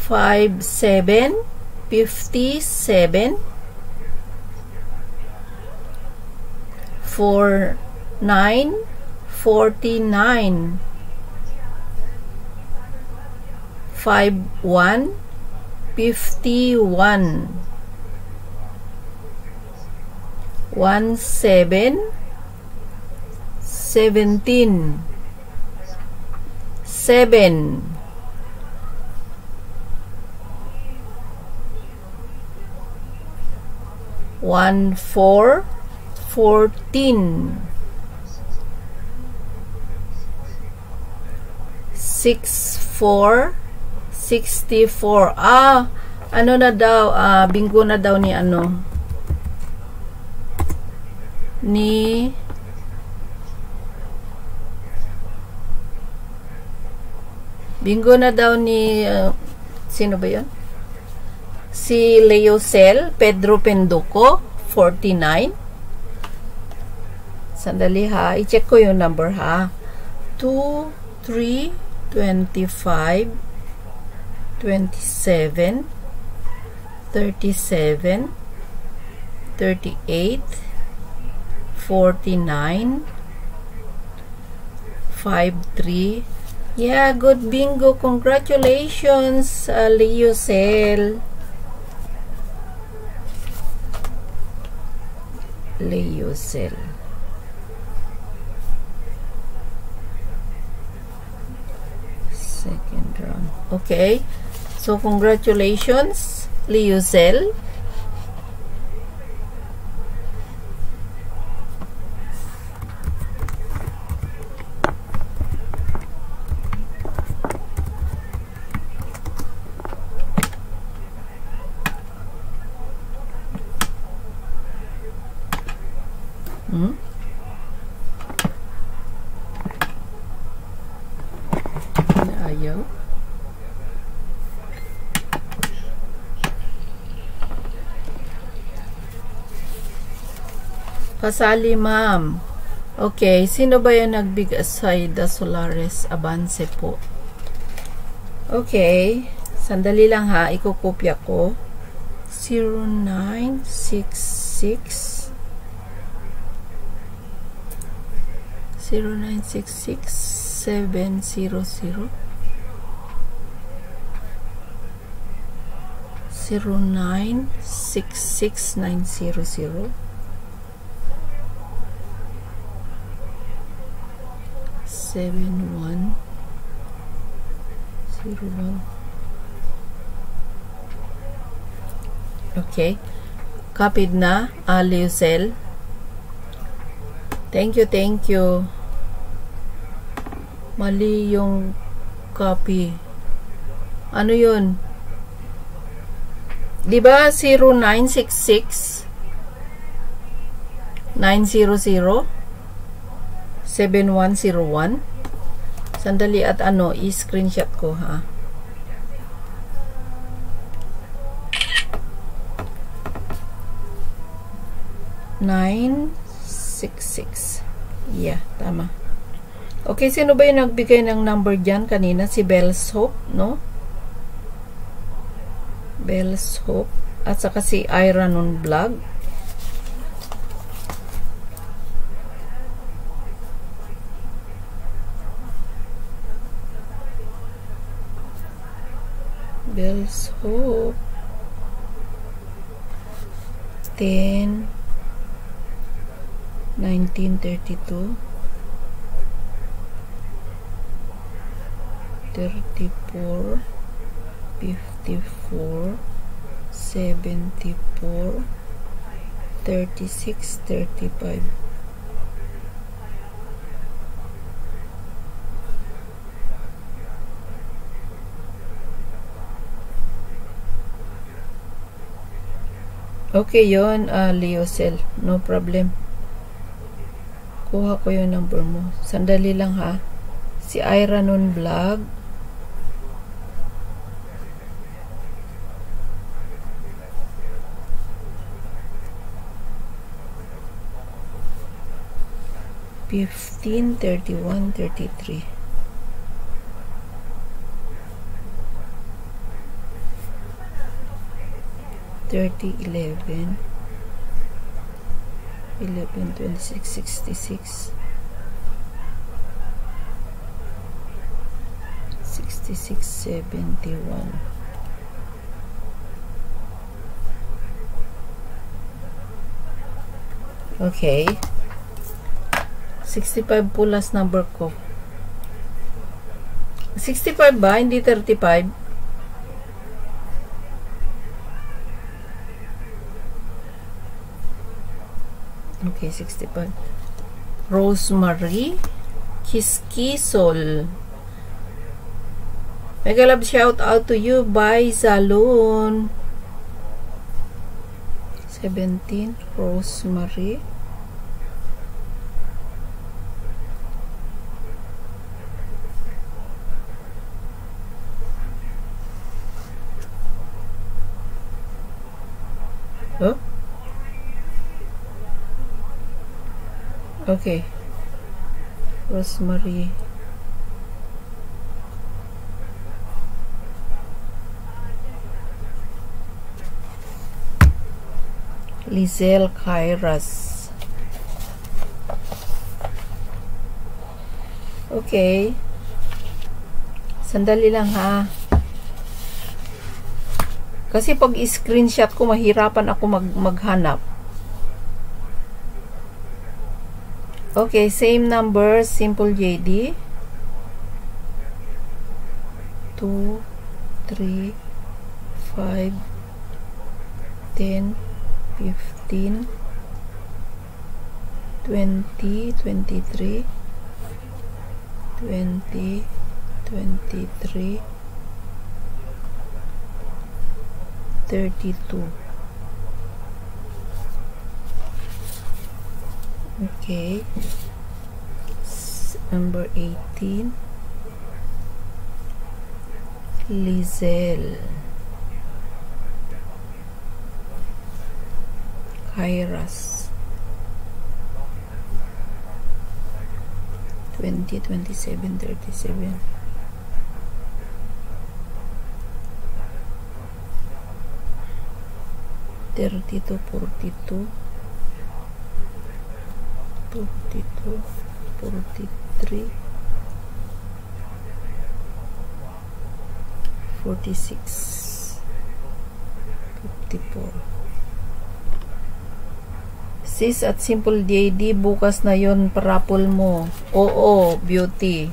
5, 7, 57. 4, 9, 49. 5, 1, 51. 1, 7, seventeen. Seven. One four. Fourteen. Six four. Sixty four ah ano na daw? Ah bingo na daw ni ano? Ni Bingo na daw ni uh, sino ba 'yon? Si Leo Cel, Pedro Penduco, 49. Sandali ha, i-check ko yung number ha. 2 3 25 27 37 38 49 53 Yeah, good bingo. Congratulations, uh, Leo Cell. Leo Cell. Second round. Okay. So, congratulations, Leo Cell. Pasali, ma'am. Okay, sino ba yung nagbig Saida Solares Avance po? Okay, sandali lang ha, ikukopya ko. 0966 0966 700 09669000 seven one. Zero one. Okay. Copied na Aliusel thank you thank you. Mali yung copy. Ano yun? Di ba 0966 900 7101 sandali at ano i-screenshot ko ha Nine six six. Yeah, tama. Okay, sino ba yung nagbigay ng number dyan kanina? Si Bell's Hope, no? Bell's Hope. At saka si Ira vlog. Bell's Hope. 10 1932 34 54 74 36 35 Okay, yon uh, Leocel. No problem. Kuha ko yung number mo. Sandali lang ha. Si Ira nun vlog. Fifteen, thirty-one, thirty-three. Thirty, eleven. 11, 26, 66 66, 71 Okay 65 po last number ko 65 ba? Hindi 35? Okay, 65. Rosemary Kiskisol. Mega love shout out to you by Zalon. 17. Rosemary. Oh? Okay. Rosemary. Lizelle Kairas. Okay. Sandali lang ha. Kasi pag screenshot ko, mahirapan ako mag maghanap. Okay, same number, simple JD. 2, 3, 5, 10, 15, 20, 23, 20, 23, 32. Okay. S number 18. Lizelle. Kairas. 20, 27, 37. Thirty-two, forty-two. 42 43 46 54 Sis at Simple JD, bukas na yon parapol mo. Oo, beauty.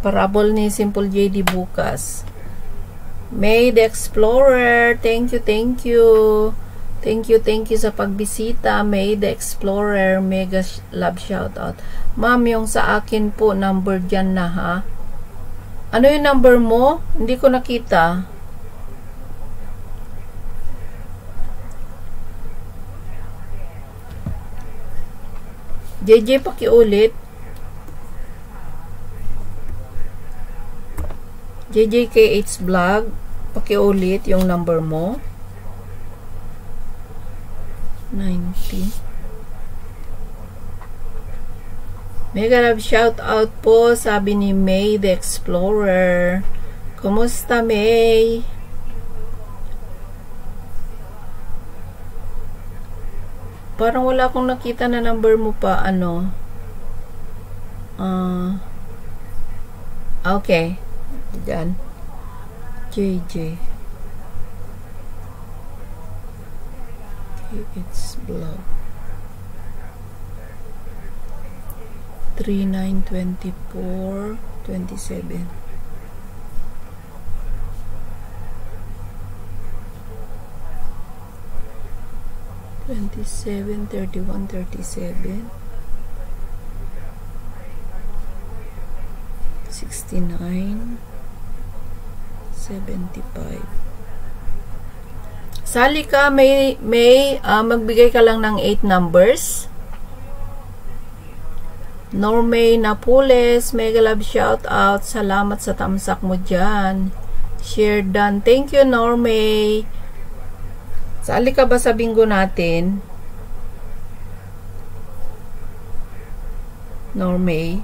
Parapol ni Simple JD bukas. May the Explorer, thank you, thank you. Thank you, thank you sa pagbisita. May the Explorer, mega love shoutout. Ma'am, yung sa akin po, number dyan na ha. Ano yung number mo? Hindi ko nakita. JJ, pakiulit. JJKH Vlog, pakiulit yung number mo. 90. Mega love shout out po, sabi ni May the Explorer. Kumusta, May? Parang wala akong nakita na number mo pa, ano. Uh, okay. Diyan. JJ. It's blog. 3924 27 27 31 37 69 75 Sali ka, may, may uh, magbigay ka lang ng 8 numbers. Normay Napules, mega love shout out. Salamat sa tamsak mo dyan. Share done. Thank you, Normay. Sali ka ba sa bingo natin? Normay.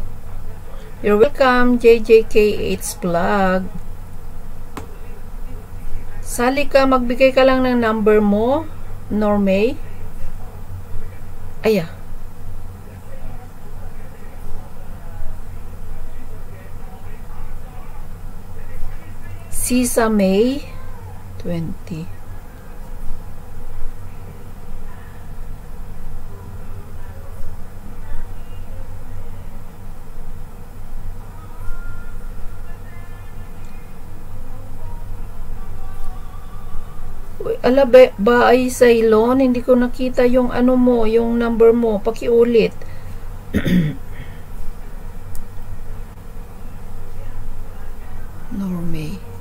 You're welcome, JJK8's vlog. Sali ka, magbigay ka lang ng number mo, Normay. Aya. Sisa May 20 Uy, ala ba, ba ay Ceylon? Hindi ko nakita yung ano mo, yung number mo. Pakiulit. Norway.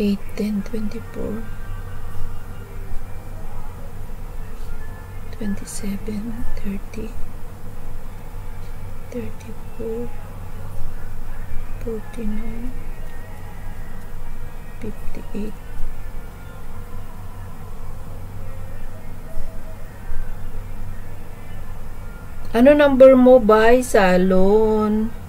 8, 10, 34, 49, 58, Ano number mo by salon?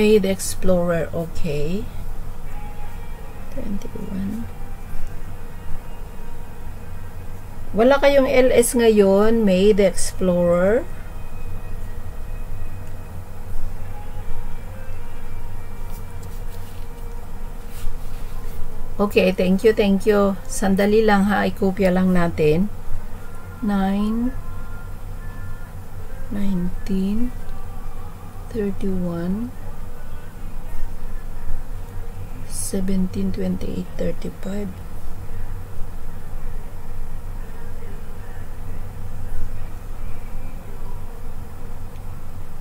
Made Explorer, okay. 21. Wala kayong LS ngayon, Made Explorer. Okay, thank you, thank you. Sandali lang ha, ikopya lang natin. 9 19 31 17, 28, 35.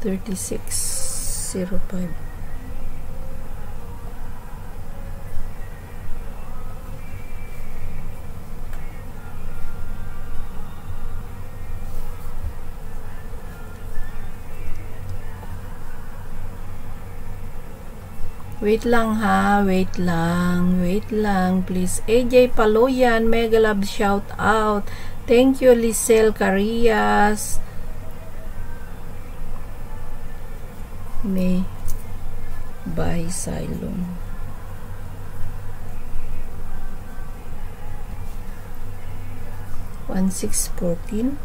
Thirty-six, zero five. Wait lang ha, wait lang, wait lang, please. AJ Paloyan, mega love shout out. Thank you, Lisel Carias. May by Silon. One six fourteen.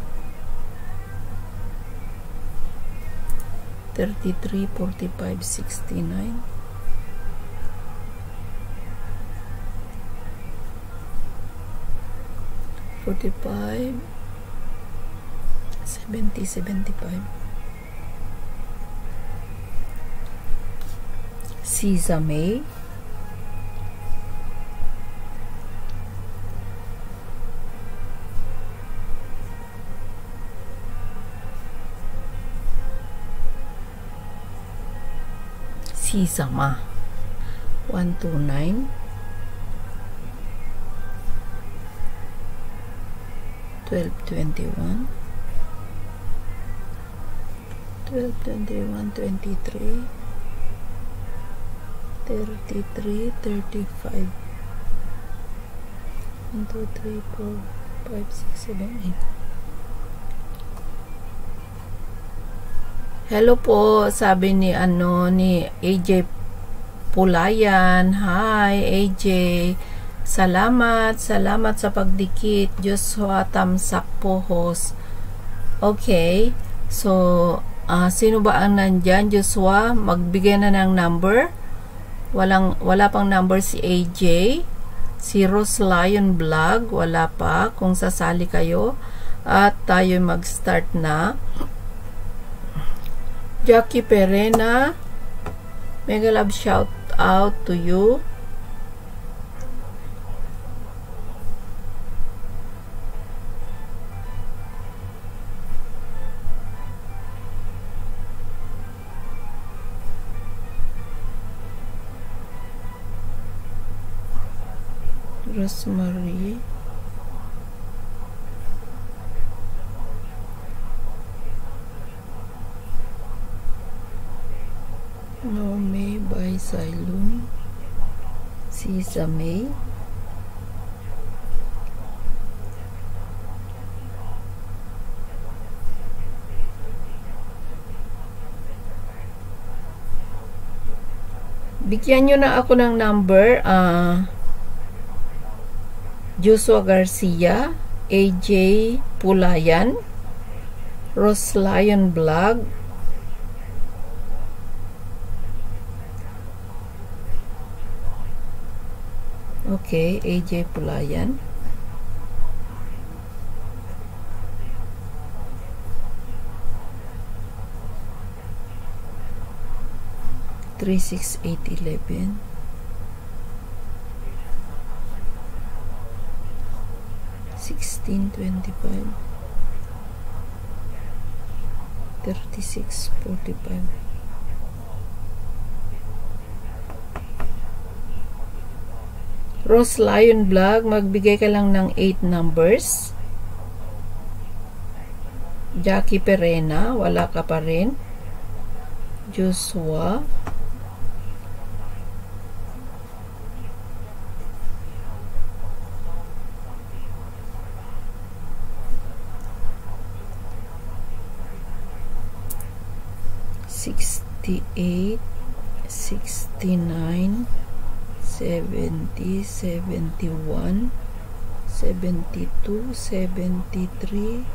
Thirty three forty five sixty nine. Forty five seventy seventy five. Sesame. Sesama. 129 1221 1221 23 33 35 1 2 3 4 5 6 7 8 Hello po, sabi ni ano ni AJ Pulayan. Hi AJ. Salamat, salamat sa pagdikit. Joshua Tamsak po host. Okay. So, uh, sino ba ang nandyan? Joshua, magbigay na ng number. Walang, wala pang number si AJ. Si Rose Lion Vlog, wala pa. Kung sasali kayo. At tayo mag-start na. Jackie Perena, mega love shout out to you. Rosemary. Norme by Silon. Sesame. Bigyan nyo na ako ng number. Ah... Uh, Joshua Garcia, AJ Pulayan, Roslion Vlog, Okay, AJ Pulayan. Three six eight eleven. Sixteen twenty five. Thirty six forty five. Rose Lion Vlog, magbigay ka lang ng 8 numbers. Jackie Perena, wala ka pa rin. Joshua. Sixty-eight, sixty-nine, 70, 71, 72, 73,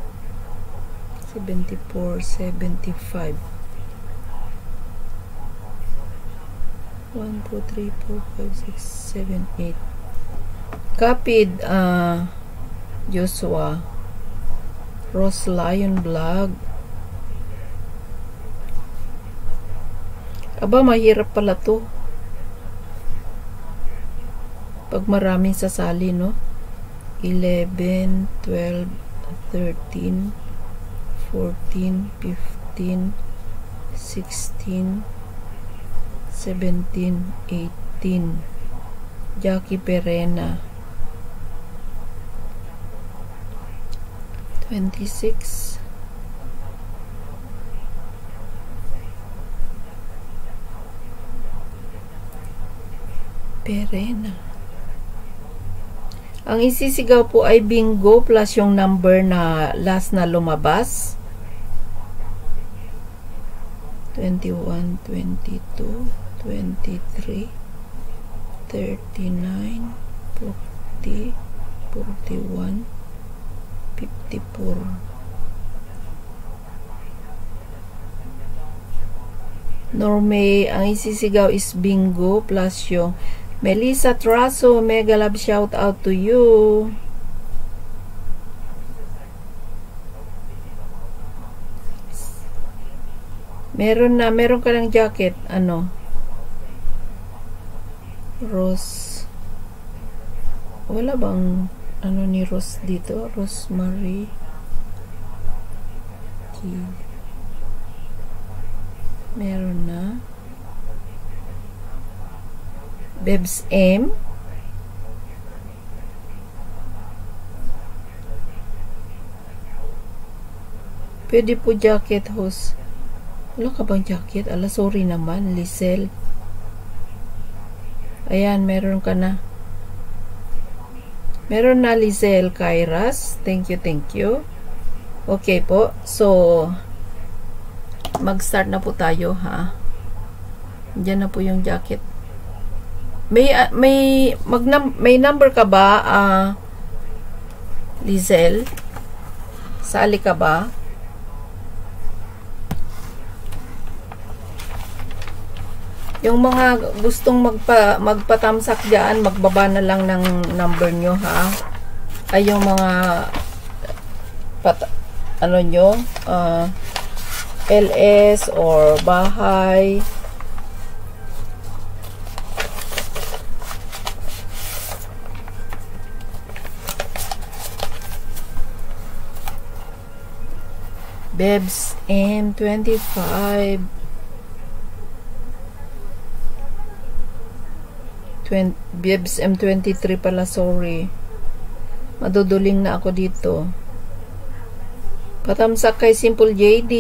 74, 75. 1, 2, 3, 4, 5, 6, 7, 8. Copied, uh, Joshua. Rose Lion Vlog. Aba, mahirap pala to pag maraming sasali, no? 11, 12, 13, 14, 15, 16, 17, 18. Jackie Perena. 26, Perena. Ang isisigaw po ay bingo plus yung number na last na lumabas. 21, 22, 23, 39, 40, 41, 54. Norme, ang isisigaw is bingo plus yung Melissa Traso, mega love shout out to you. Meron na, meron ka ng jacket, ano? Rose. Wala bang ano ni Rose dito? Rosemary. Okay. Meron na. Bebs M. Pwede po jacket host. Wala ka bang jacket? Ala, sorry naman. Lisel. Ayan, meron ka na. Meron na Lisel Kairas. Thank you, thank you. Okay po. So, mag-start na po tayo ha. Diyan na po yung jacket. May uh, may mag may number ka ba uh, Lizel? Sali ka ba? Yung mga gustong magpa magpatamsak diyan, magbaba na lang ng number nyo ha. Ay yung mga pat, ano nyo, uh, LS or bahay. Bebs M25 20, Bebs M23 pala sorry maduduling na ako dito Patamsak kay Simple JD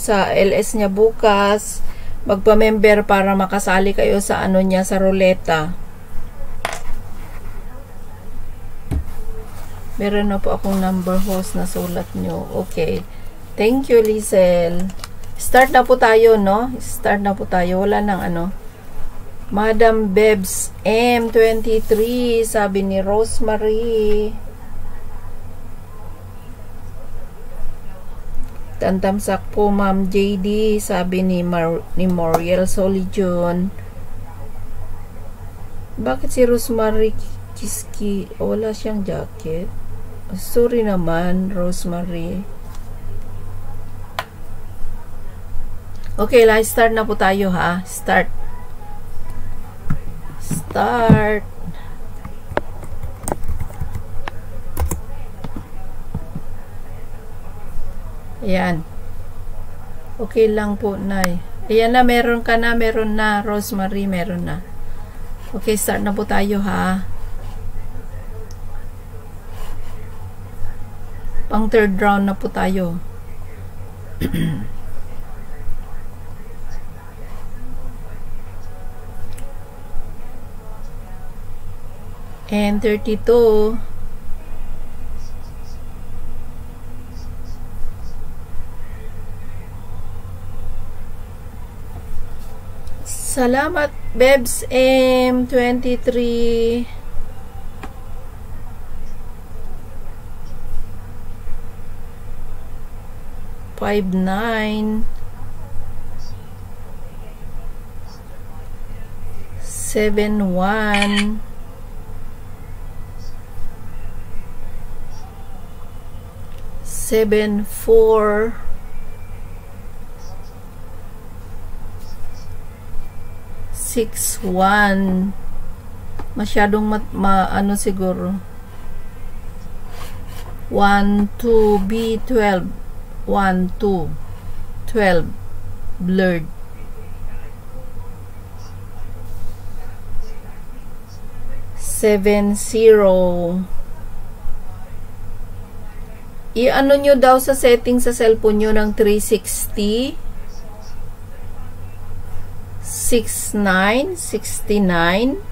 sa LS niya bukas. Magpa-member para makasali kayo sa ano niya sa ruleta. Meron na po akong number host na sulat nyo. Okay. Thank you, Lizel. Start na po tayo, no? Start na po tayo. Wala nang ano. Madam Bebs M23, sabi ni Rosemary. Tantamsak po Ma'am JD, sabi ni, Mar ni Moriel Solijon. Bakit si Rosemary Kiski, wala siyang jacket? Sorry naman, Rosemary. Okay, let's start na po tayo ha. Start. Start. Ayan. Okay lang po, Nay. Ayan na, meron ka na, meron na. Rosemary, meron na. Okay, start na po tayo, ha. Pang third round na po tayo. And 32. Salamat, Bebs M23. Five nine seven one seven four. 6-1 masyadong ma, ma ano siguro. 1 2 B12 1 2 12 blurred. Seven zero i-ano nyo daw sa setting sa cellphone nyo ng 360 69 69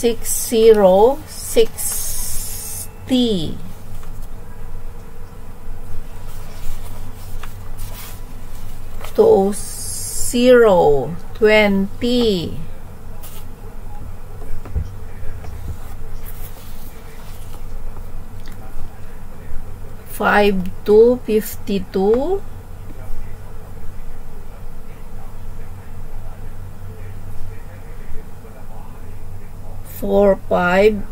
60 60 to 20 5 to 52 4 5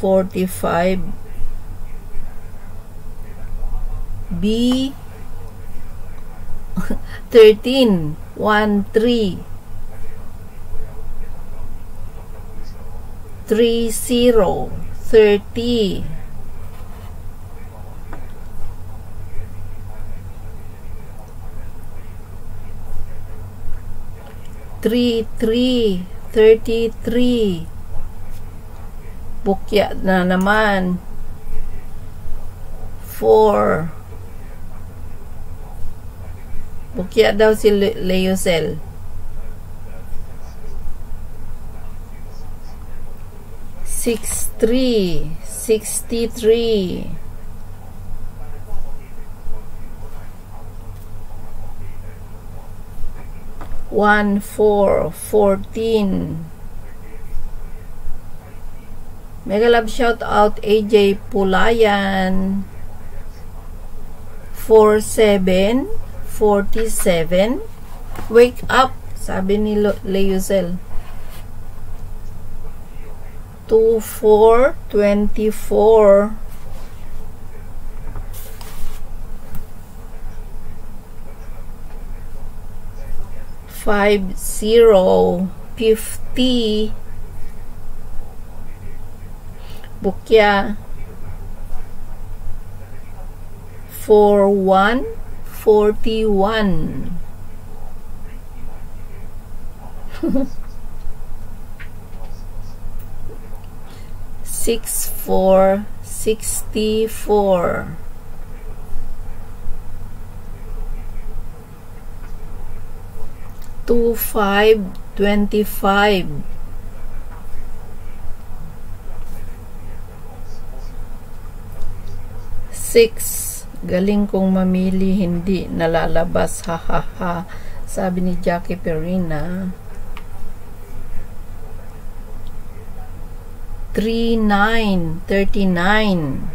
45 B 13 1 3 3 0 30 3 3 33 Bukya na naman. 4 Bukya daw si Le Six three, sixty three, one four, fourteen. Mega love shout out AJ Pulayan. Four seven, forty seven. Wake up, sabi ni Leocel. 2, 4, 24. Five zero fifty. Bukya. Four one forty one six four sixty four two five twenty five six. Galing kong mamili hindi nalalabas. Ha ha ha. Sabi ni Jackie Perina 39 39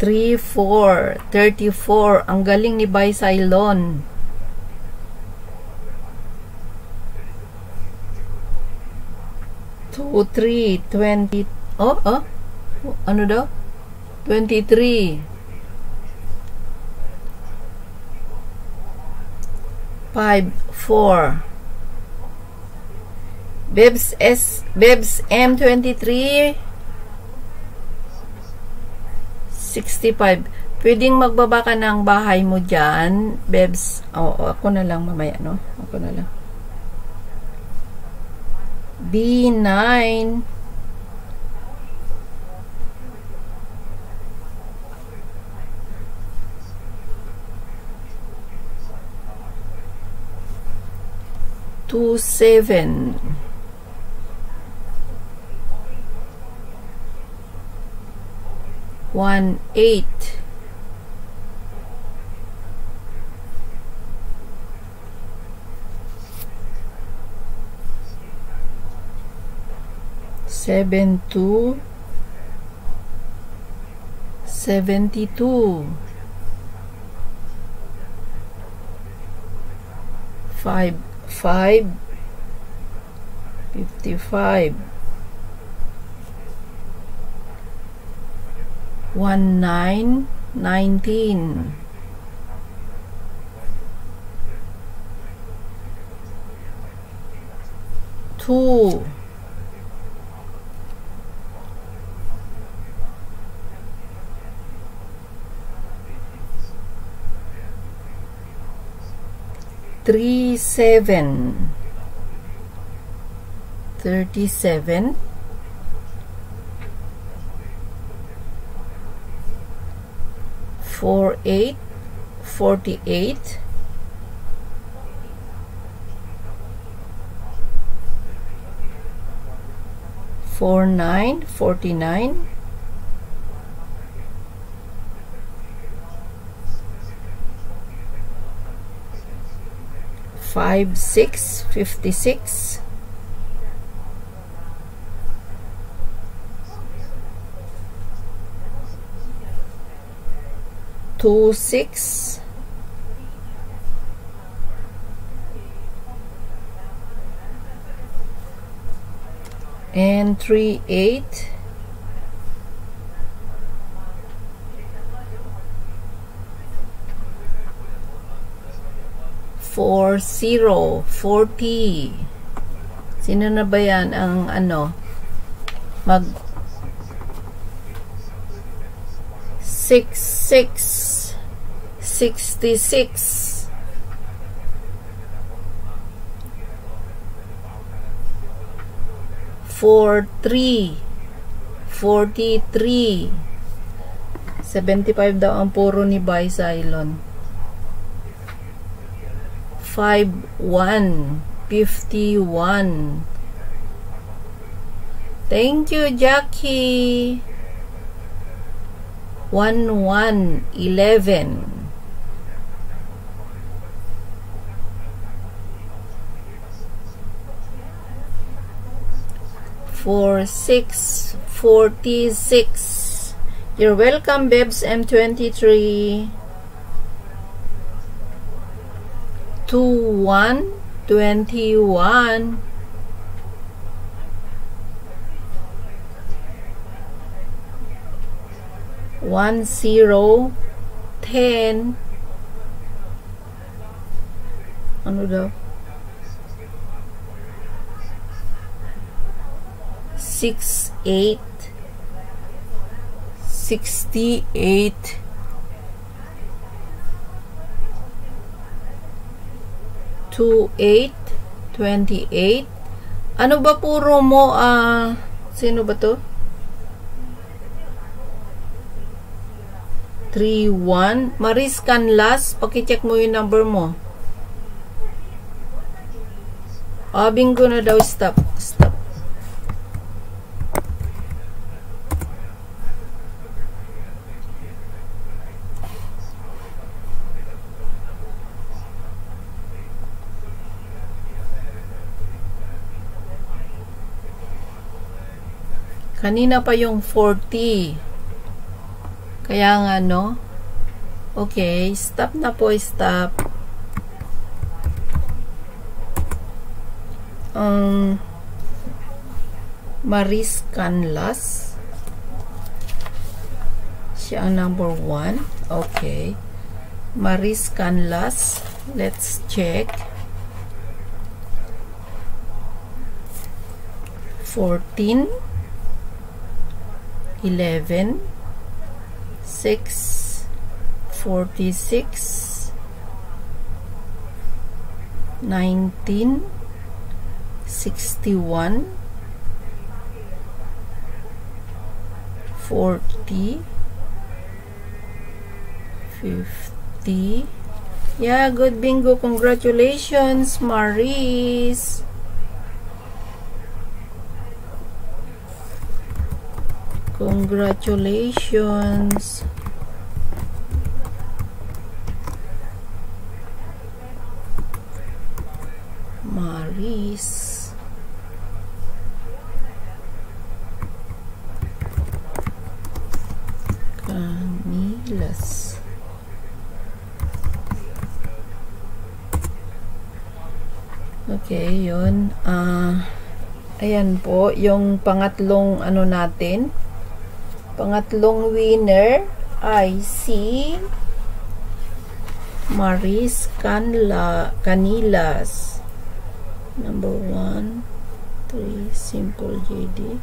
3 4 34 ang galing ni Bay Cylon Two, three, twenty. Oh, oh. Ano daw? Twenty-three. Five, four. Bebs S, Bebs M23. 65. Pwedeng magbaba ka ng bahay mo dyan. Bebs, oh, ako na lang mamaya, no? Ako na lang. B9 two seven. One eight. Seven two. Seventy two five five fifty five one nine 37 37 48 48 49 49 5, 6, 56. Two six and three eight four zero forty sino na ba yan ang ano? Mag six six sixty six four three forty three. Seventy five daw ang puro ni Bay Cylon five one fifty one. Thank you Jackie. one one eleven. Four six forty six. You're welcome Bebs M23 two one twenty one one zero ten. Ano daw six eight sixty eight two eight twenty eight. Ano ba puro mo ah sino ba to? 31 Maris Canlas pakicheck mo yung number mo. Ah bingo na daw stop stop kanina pa yung 40 kaya nga, no? Okay, stop na po, stop. Um, Maris Canlas. Siya ang number one. Okay. Maris Canlas. Let's check. 14 11 six forty six nineteen sixty one forty fifty. Yeah good bingo. Congratulations Maris Congratulations. Maris. Camilas. Okay, yun. Ah, uh, ayan po, yung pangatlong ano natin. Pangatlong winner ay si Maris Canla, Canilas. Number 1, 3, Simple JD.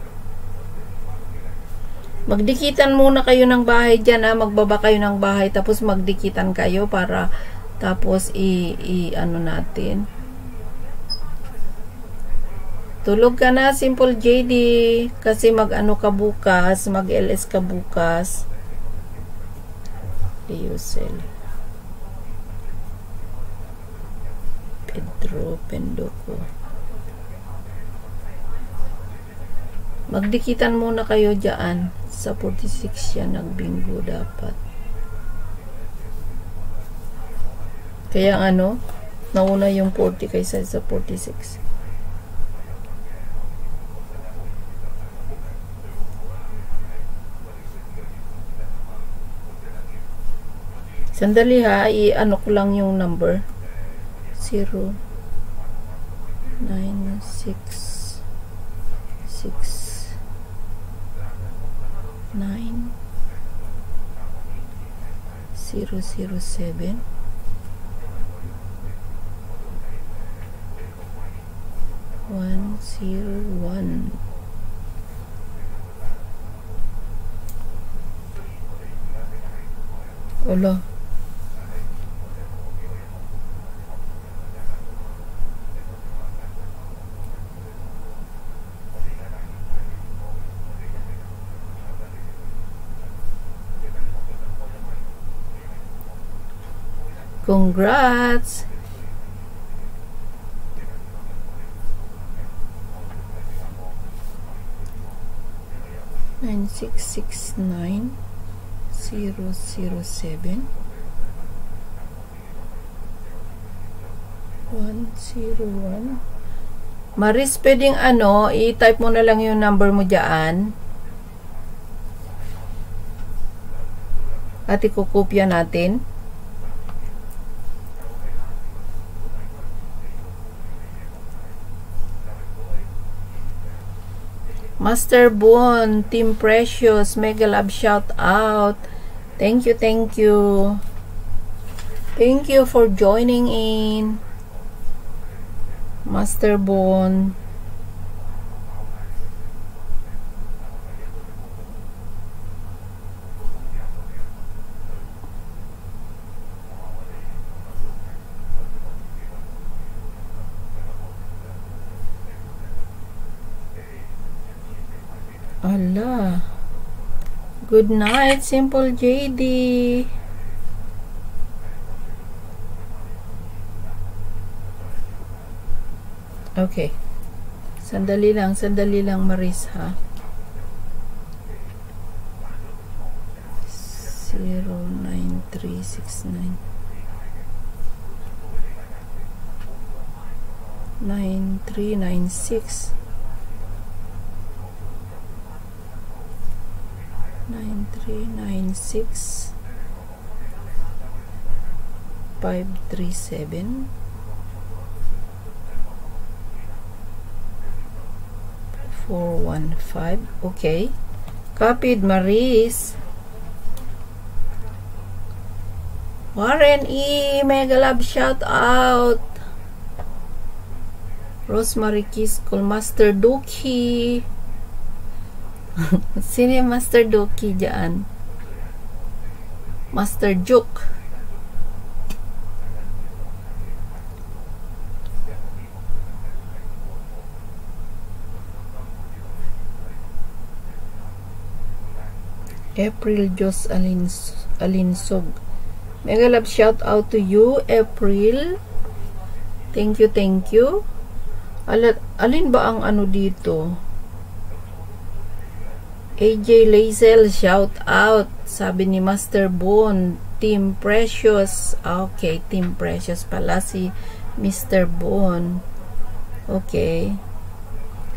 Magdikitan muna kayo ng bahay dyan ha. Magbaba kayo ng bahay tapos magdikitan kayo para tapos i, i ano natin. Tulog ka na, Simple JD. Kasi mag-ano ka bukas, mag-LS ka bukas. Leocel. Pedro Pendoco. Magdikitan muna kayo dyan. Sa 46 siya nagbingo dapat. Kaya ano, nauna yung 40 kaysa sa 46. Sandali ha, i-ano ko lang yung number. 0 9 6 6 9 0 0 7 1 0 1 Wala. Congrats! Nine six six nine zero zero seven one zero one. Maris, pwedeng ano, i-type mo na lang yung number mo dyan. At ikukopya natin. Master Boon, Team Precious, Mega Love shout out. Thank you, thank you. Thank you for joining in. Master Boon. Ala. Good night, Simple JD. Okay. Sandali lang, sandali lang Maris ha. 09369 9396 9396 537 415 okay. Copied Maris. Warren E mega love shout out. Rosemary Kiss Master Duki Sino yung Master Doki dyan? Master Juke. April Jos Alins Alinsog. Mega love shout out to you, April. Thank you, thank you. Alin ba ang ano dito? AJ Lazel, shout out. Sabi ni Master Bone, Team Precious. Okay, Team Precious pala si Mr. Bone. Okay.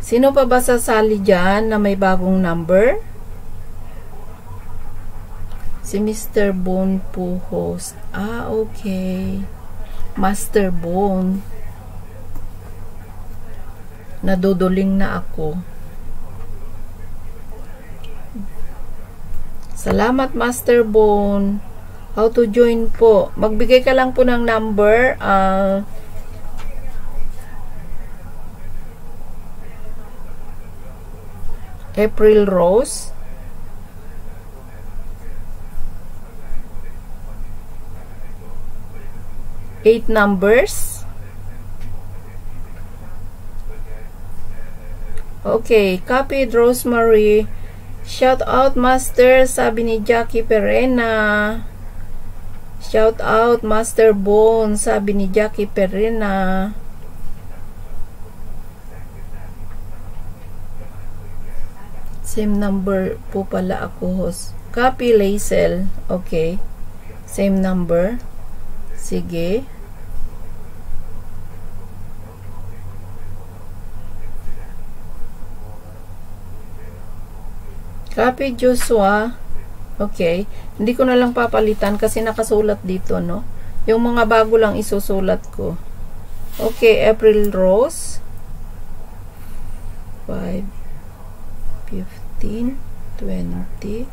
Sino pa ba sasali dyan na may bagong number? Si Mr. Bone po host. Ah, okay. Master Bone. Naduduling na ako. Salamat Master Bone. How to join po? Magbigay ka lang po ng number. Uh, April Rose. Eight numbers. Okay, copied Rosemary. Shout out master, sabi ni Jackie Perena. Shout out Master Bone, sabi ni Jackie Perina. Same number po pala ako host. Copy Lazel. Okay. Same number. Sige. Copy Joshua. Okay. Hindi ko na lang papalitan kasi nakasulat dito, no? Yung mga bago lang isusulat ko. Okay, April Rose. 5, 15, 20,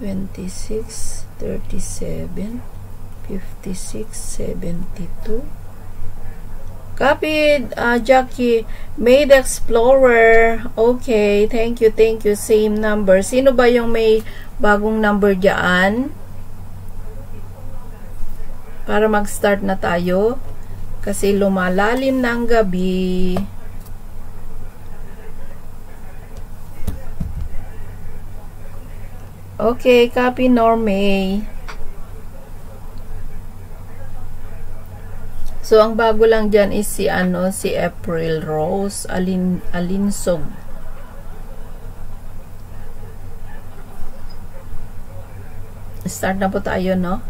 26, 37, 56, 72. Copied, uh, Jackie. Made Explorer. Okay, thank you, thank you. Same number. Sino ba yung may bagong number dyan? Para mag-start na tayo. Kasi lumalalim ng gabi. Okay, copy Normay. So, ang bago lang dyan is si, ano, si April Rose Alin, Alinsog. Start na po tayo, no?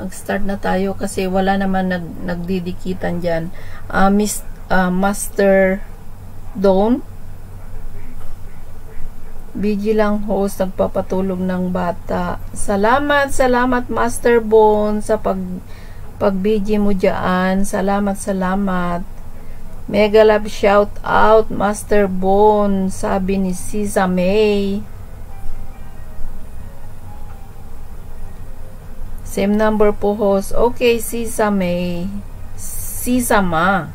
Mag-start na tayo kasi wala naman nag, nagdidikitan dyan. Uh, Miss, uh, Master Dawn. BG lang host, nagpapatulog ng bata. Salamat, salamat Master Bone sa pag pag-BG mo dyan. Salamat, salamat. Mega love shout out, Master Bone, sabi ni Sisa May. Same number po host. Okay, Sisa May. Sisa Ma.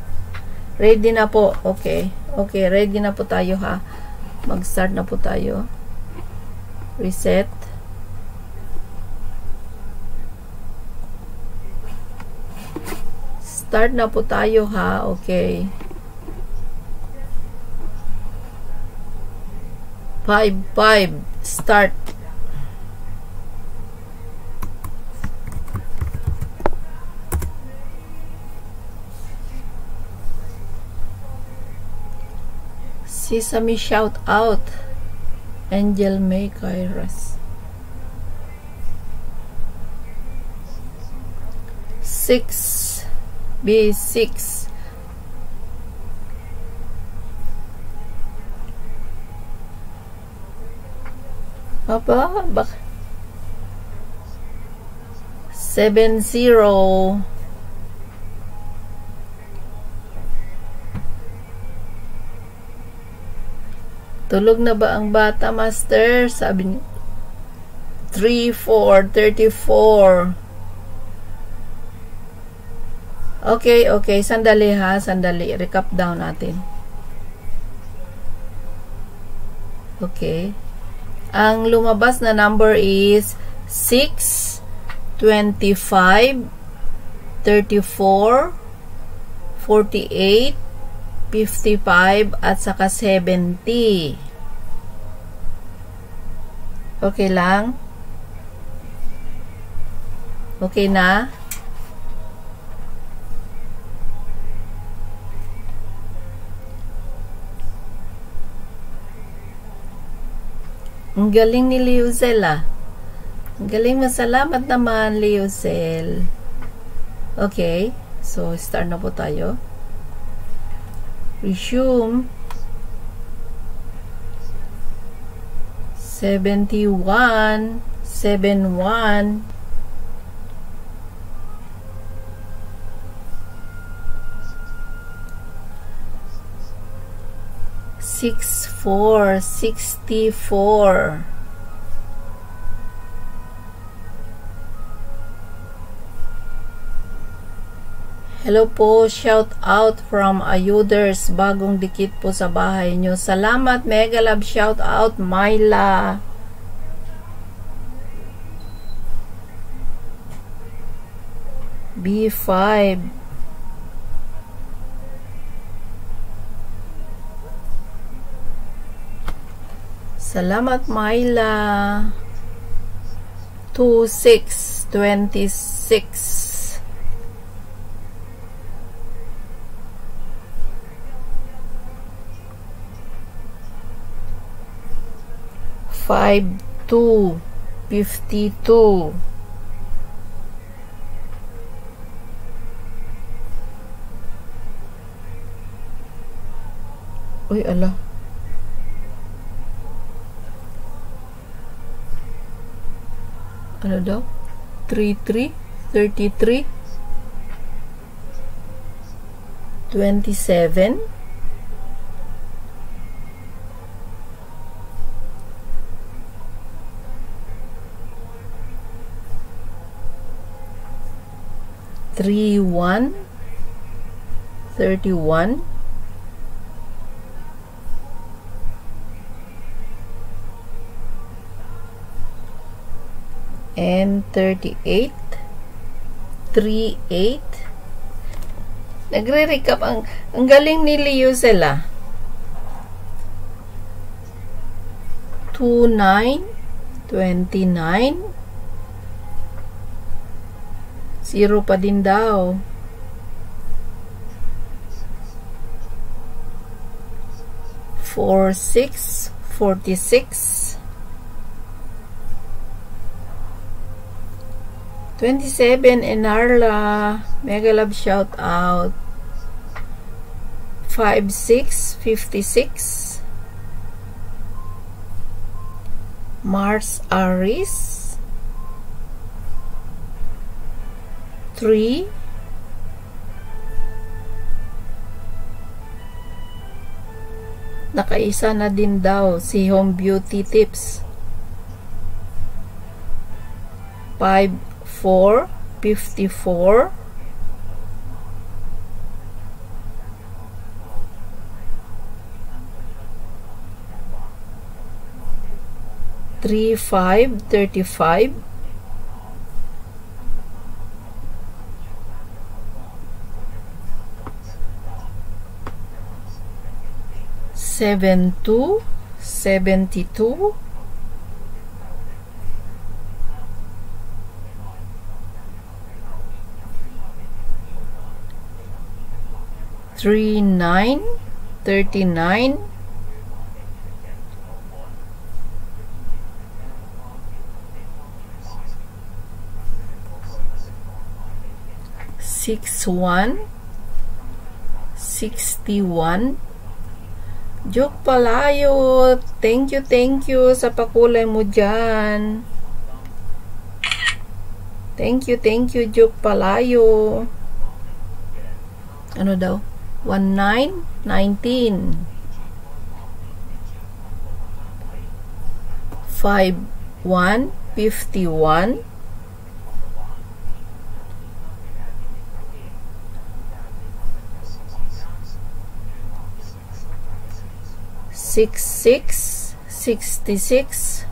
Ready na po. Okay. Okay, ready na po tayo ha. Mag-start na po tayo. Reset. Start na po tayo ha. Okay. 5, 5. Start. Sesame shout out. Angel May Kairas. 6 B6 Aba, bak 7 0 Tulog na ba ang bata, master? Sabi ni 3 4 34 Okay, okay. Sandali ha. Sandali. Recap down natin. Okay. Ang lumabas na number is 6, 25, 34, 48, 55, at saka 70. Okay lang? Okay na? Ang galing ni Leozel ah. Ang galing masalamat naman Leozel. Okay. So, start na po tayo. Resume. 71 71 six four sixty four Hello po, shout out from Ayuders, bagong dikit po sa bahay nyo. Salamat, mega love shout out, Myla. B5 Salamat, Myla. 2-6. 26 five two fifty two Uy, ala. Ano daw? 33 33 27 three one thirty one and 38 38 nagre-recap ang ang galing ni Leo sila 29 29 zero pa din daw. four six forty six 27 Enarla Mega Love shout out. 5656 Mars Aris. 3 Nakaisa na din daw si Home Beauty Tips. 5 54 54 three five thirty five seven two seventy two 39, 39, Six one, sixty one. Joke palayo. Thank you, thank you sa pakulay mo dyan. Thank you, thank you, Joke palayo. Ano daw? 19, 19. 5, 1, 51. Six, six, sixty-six.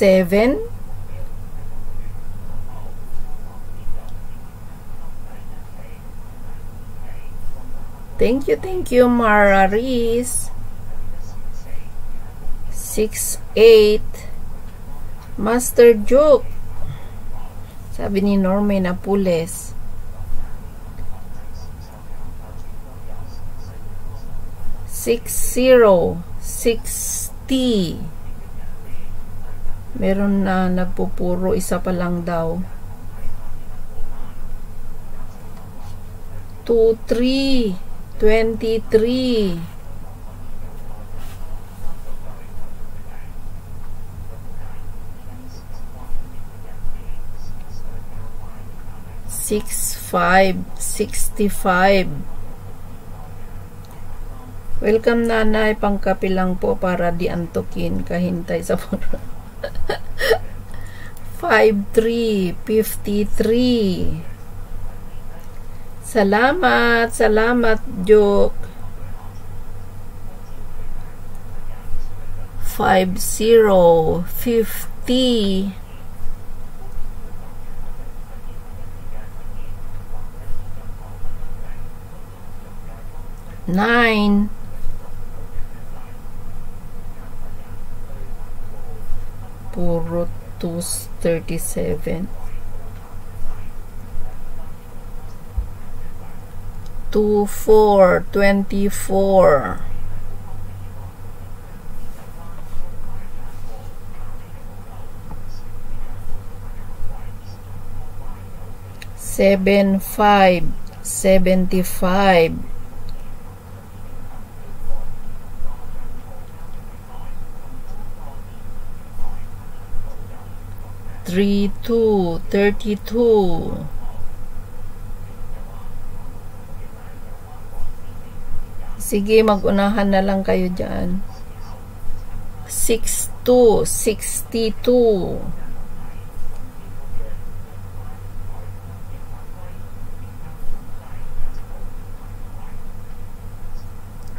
One, seven, Thank you, thank you, Mara Reese. Six, eight. Master Joke. Sabi ni Norme Napules. Six, zero. Sixty. Meron na nagpupuro, isa pa lang daw. Two, three. 23 six five. Sixty five Welcome nanay, pangkapi lang po para di antukin. Kahintay sa 5353 Salamat, salamat, Joke. 50 50 nine puro 237 two four twenty four seven five seventy five three two thirty two Sige, magunahan na lang kayo dyan. 62, 62.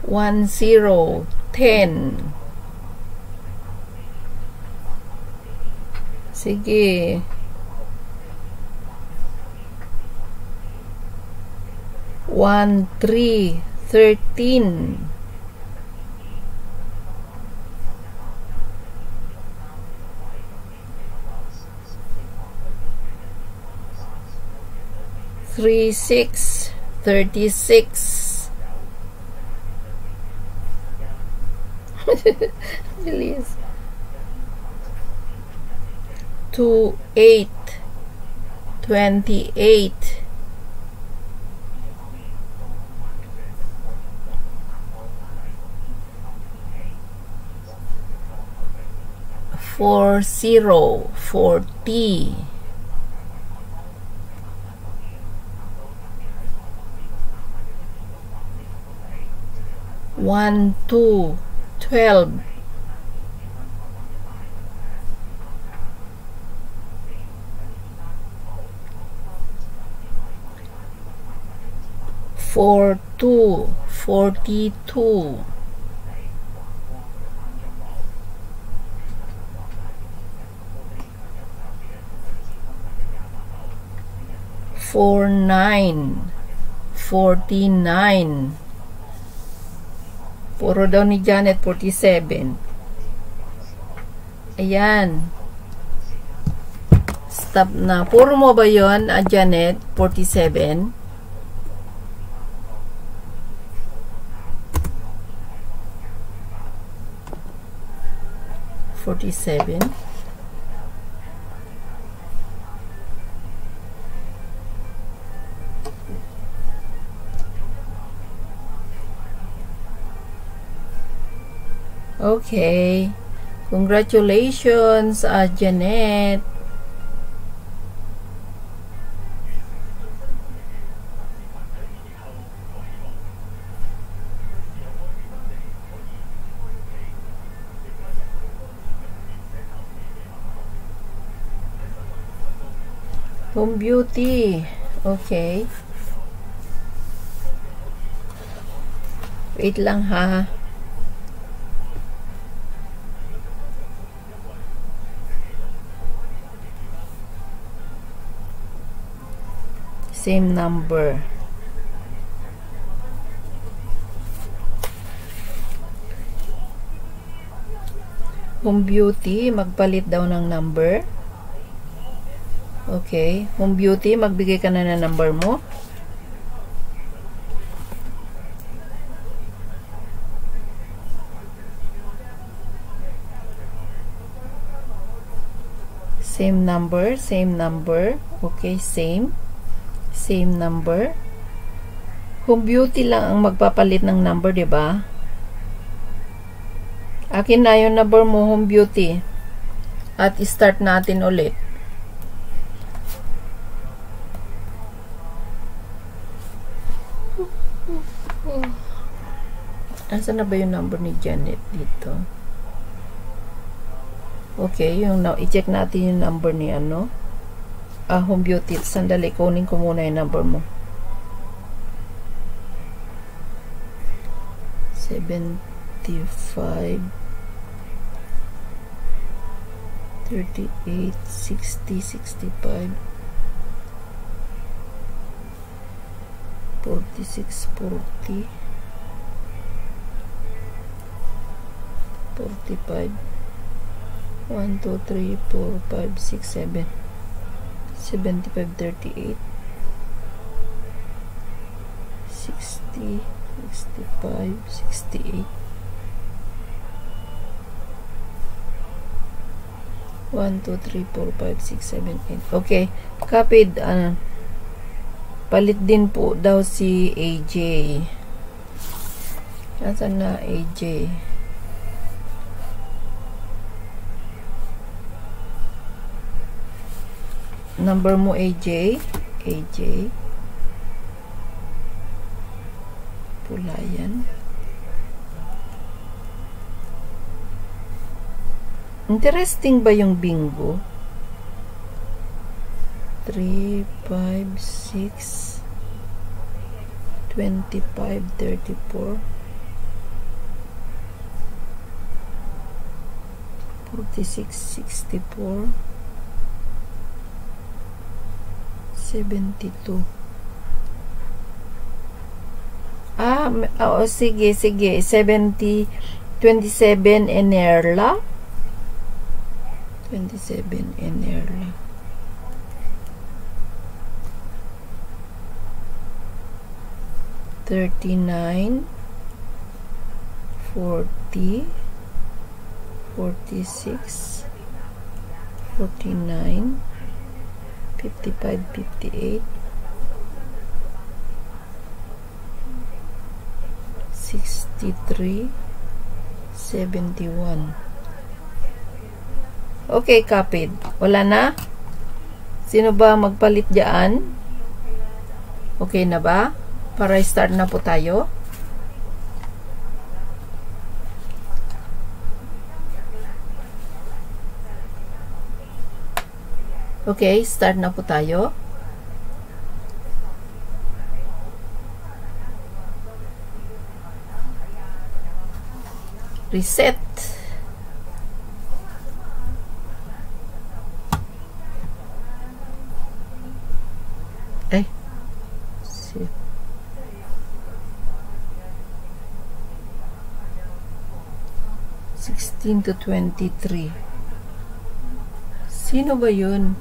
One zero, ten. Sige. One, three, thirteen. Three, six, thirty-six. Bilis. Two, eight, twenty-eight. four zero forty one two twelve four two forty two four nine forty nine puro daw ni Janet 47 ayan. Stop na. Puro mo ba yon ah, Janet? 47 47 Okay. Congratulations, uh, Janet. Home beauty. Okay. Wait lang ha. same number home beauty magpalit daw ng number okay home beauty magbigay ka na ng number mo same number same number okay same same number. Home beauty lang ang magpapalit ng number, 'di ba? Akin na yung number mo, home beauty. At start natin ulit. Asa na ba yung number ni Janet dito? Okay, yung i-check natin yung number ni ano uh, home beauty. Sandali, kunin ko muna yung number mo. 75 38, 60, 65, 46, 40, 45, 1, 2, 3, 4, 5, 6, 7, 75, 38, 60, 65, 68, 1, 2, 3, 4, 5, 6, 7, 8. Okay. Copied. Uh, palit din po daw si AJ. Nasaan na AJ? Number mo AJ. AJ. Pula yan. Interesting ba yung bingo? 3, 5, 6, 25, 34, 46, 64, 72. Ah, oo, sige, sige. 70, 27 Enerla. 27 Enerla. Thirty-nine, forty, forty-six, forty-nine, fifty-five, fifty-eight, sixty-three, seventy-one. Okay, copied. Wala na? Sino ba magpalit dyan? Okay na ba? Para start na po tayo. Okay, start na po tayo. Reset. Ay. Si. Sixteen to twenty-three. Sino ba yun?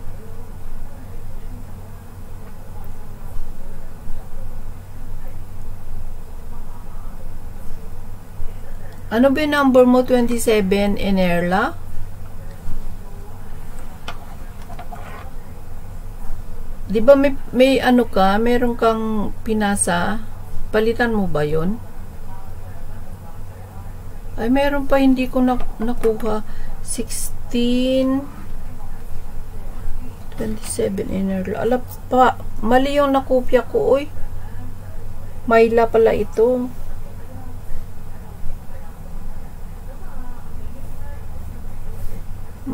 Ano ba yung number mo? 27, Enerla? Di ba may, may ano ka, meron kang pinasa? Palitan mo ba yon? Ay, meron pa hindi ko na, nakuha. 16, 27 inner. Alap pa, mali yung nakopya ko, oy. Mayla pala ito.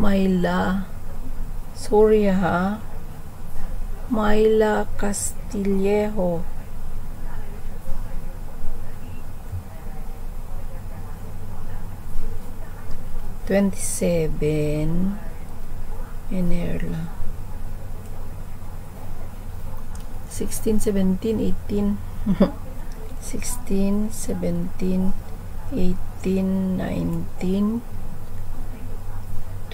Mayla. Sorry ha. Mayla Castillejo. Twenty-seven. Enerla. Sixteen, seventeen, eighteen. Sixteen, seventeen, eighteen, nineteen.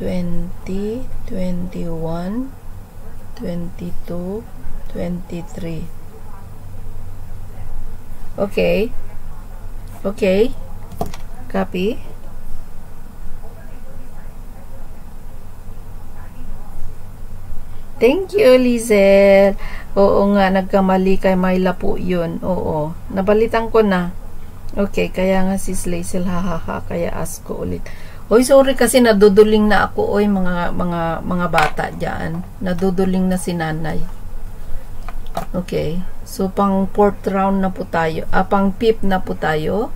20, 21, 22, 23. Okay. Okay. Copy. Thank you, Lizel. Oo nga, nagkamali kay Myla po yun. Oo. Nabalitan ko na. Okay, kaya nga si Slazel, hahaha, kaya ask ko ulit. Hoy, sorry kasi naduduling na ako, oy, mga, mga, mga bata dyan. Naduduling na si nanay. Okay. So, pang fourth round na po tayo. Ah, pang fifth na po tayo.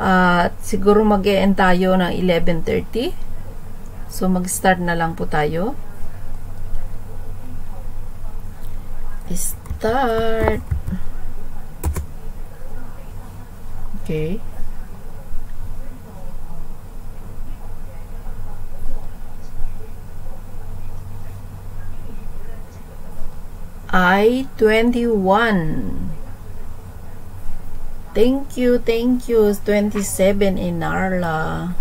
At siguro mag -e end tayo ng 11.30. So, mag-start na lang po tayo. Start. Okay. Ay 21. Thank you, thank you. 27 in Narla.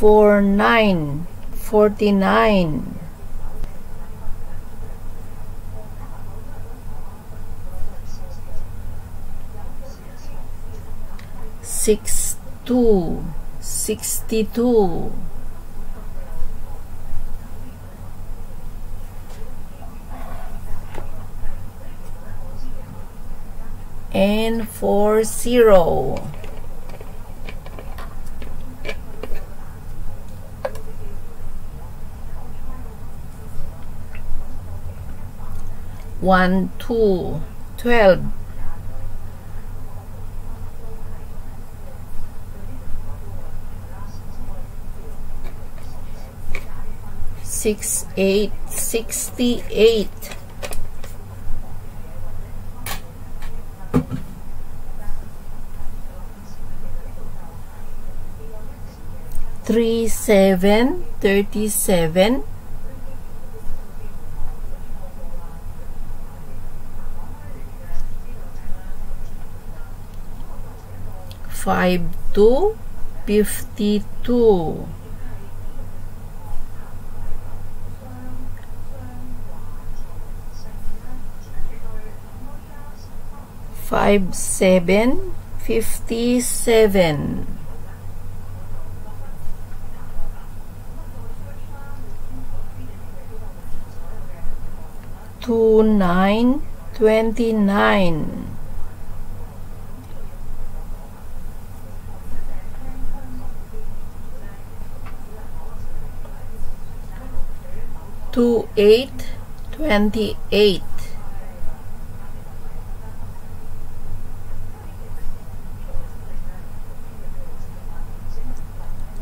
Four nine forty nine. Six two sixty two. And four zero. One two twelve. Six eight sixty three seven thirty seven five two fifty two five seven fifty seven two nine twenty nine two eight twenty eight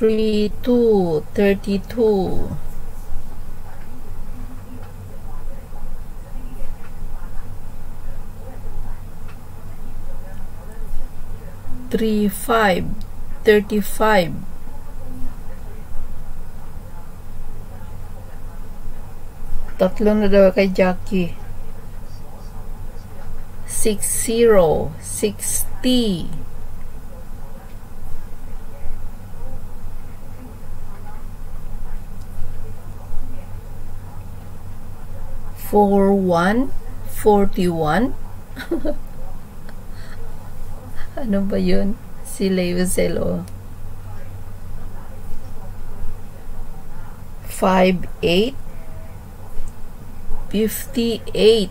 3, 2, 32. Three five thirty five Tatlo na daw kay Jackie. 60, 60. Sixty four one forty one ano ba yun? Si Leozel, oh. 5, 8, 58.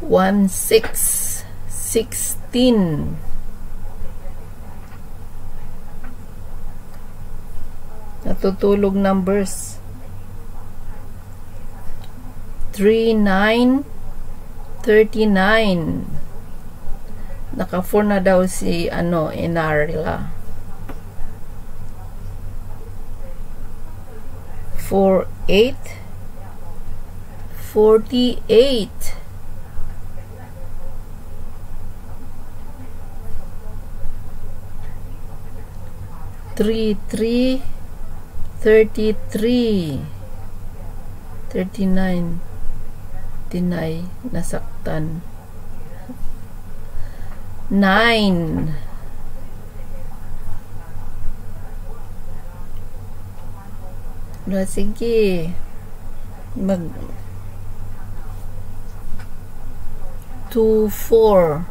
One six sixteen natutulog numbers. 39 39 naka 4 na daw si ano Inarla 48 48 33 33 39 tinay nasaktan. 9 Wala, sige. Mag... 2, 4,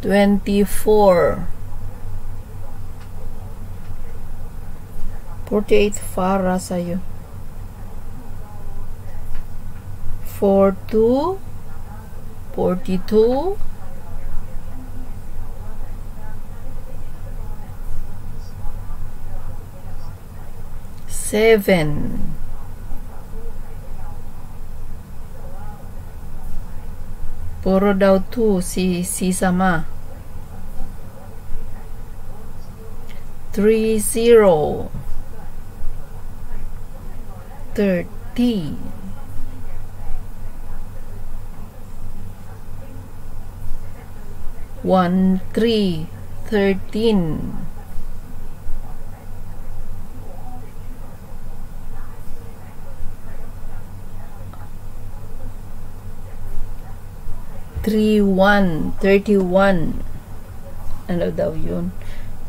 24, 48 para sa'yo. 42, 42, 7, 4 daw 2 si, si sama. 3, 0, thirteen. One three thirteen. Three one thirty one ano daw yun?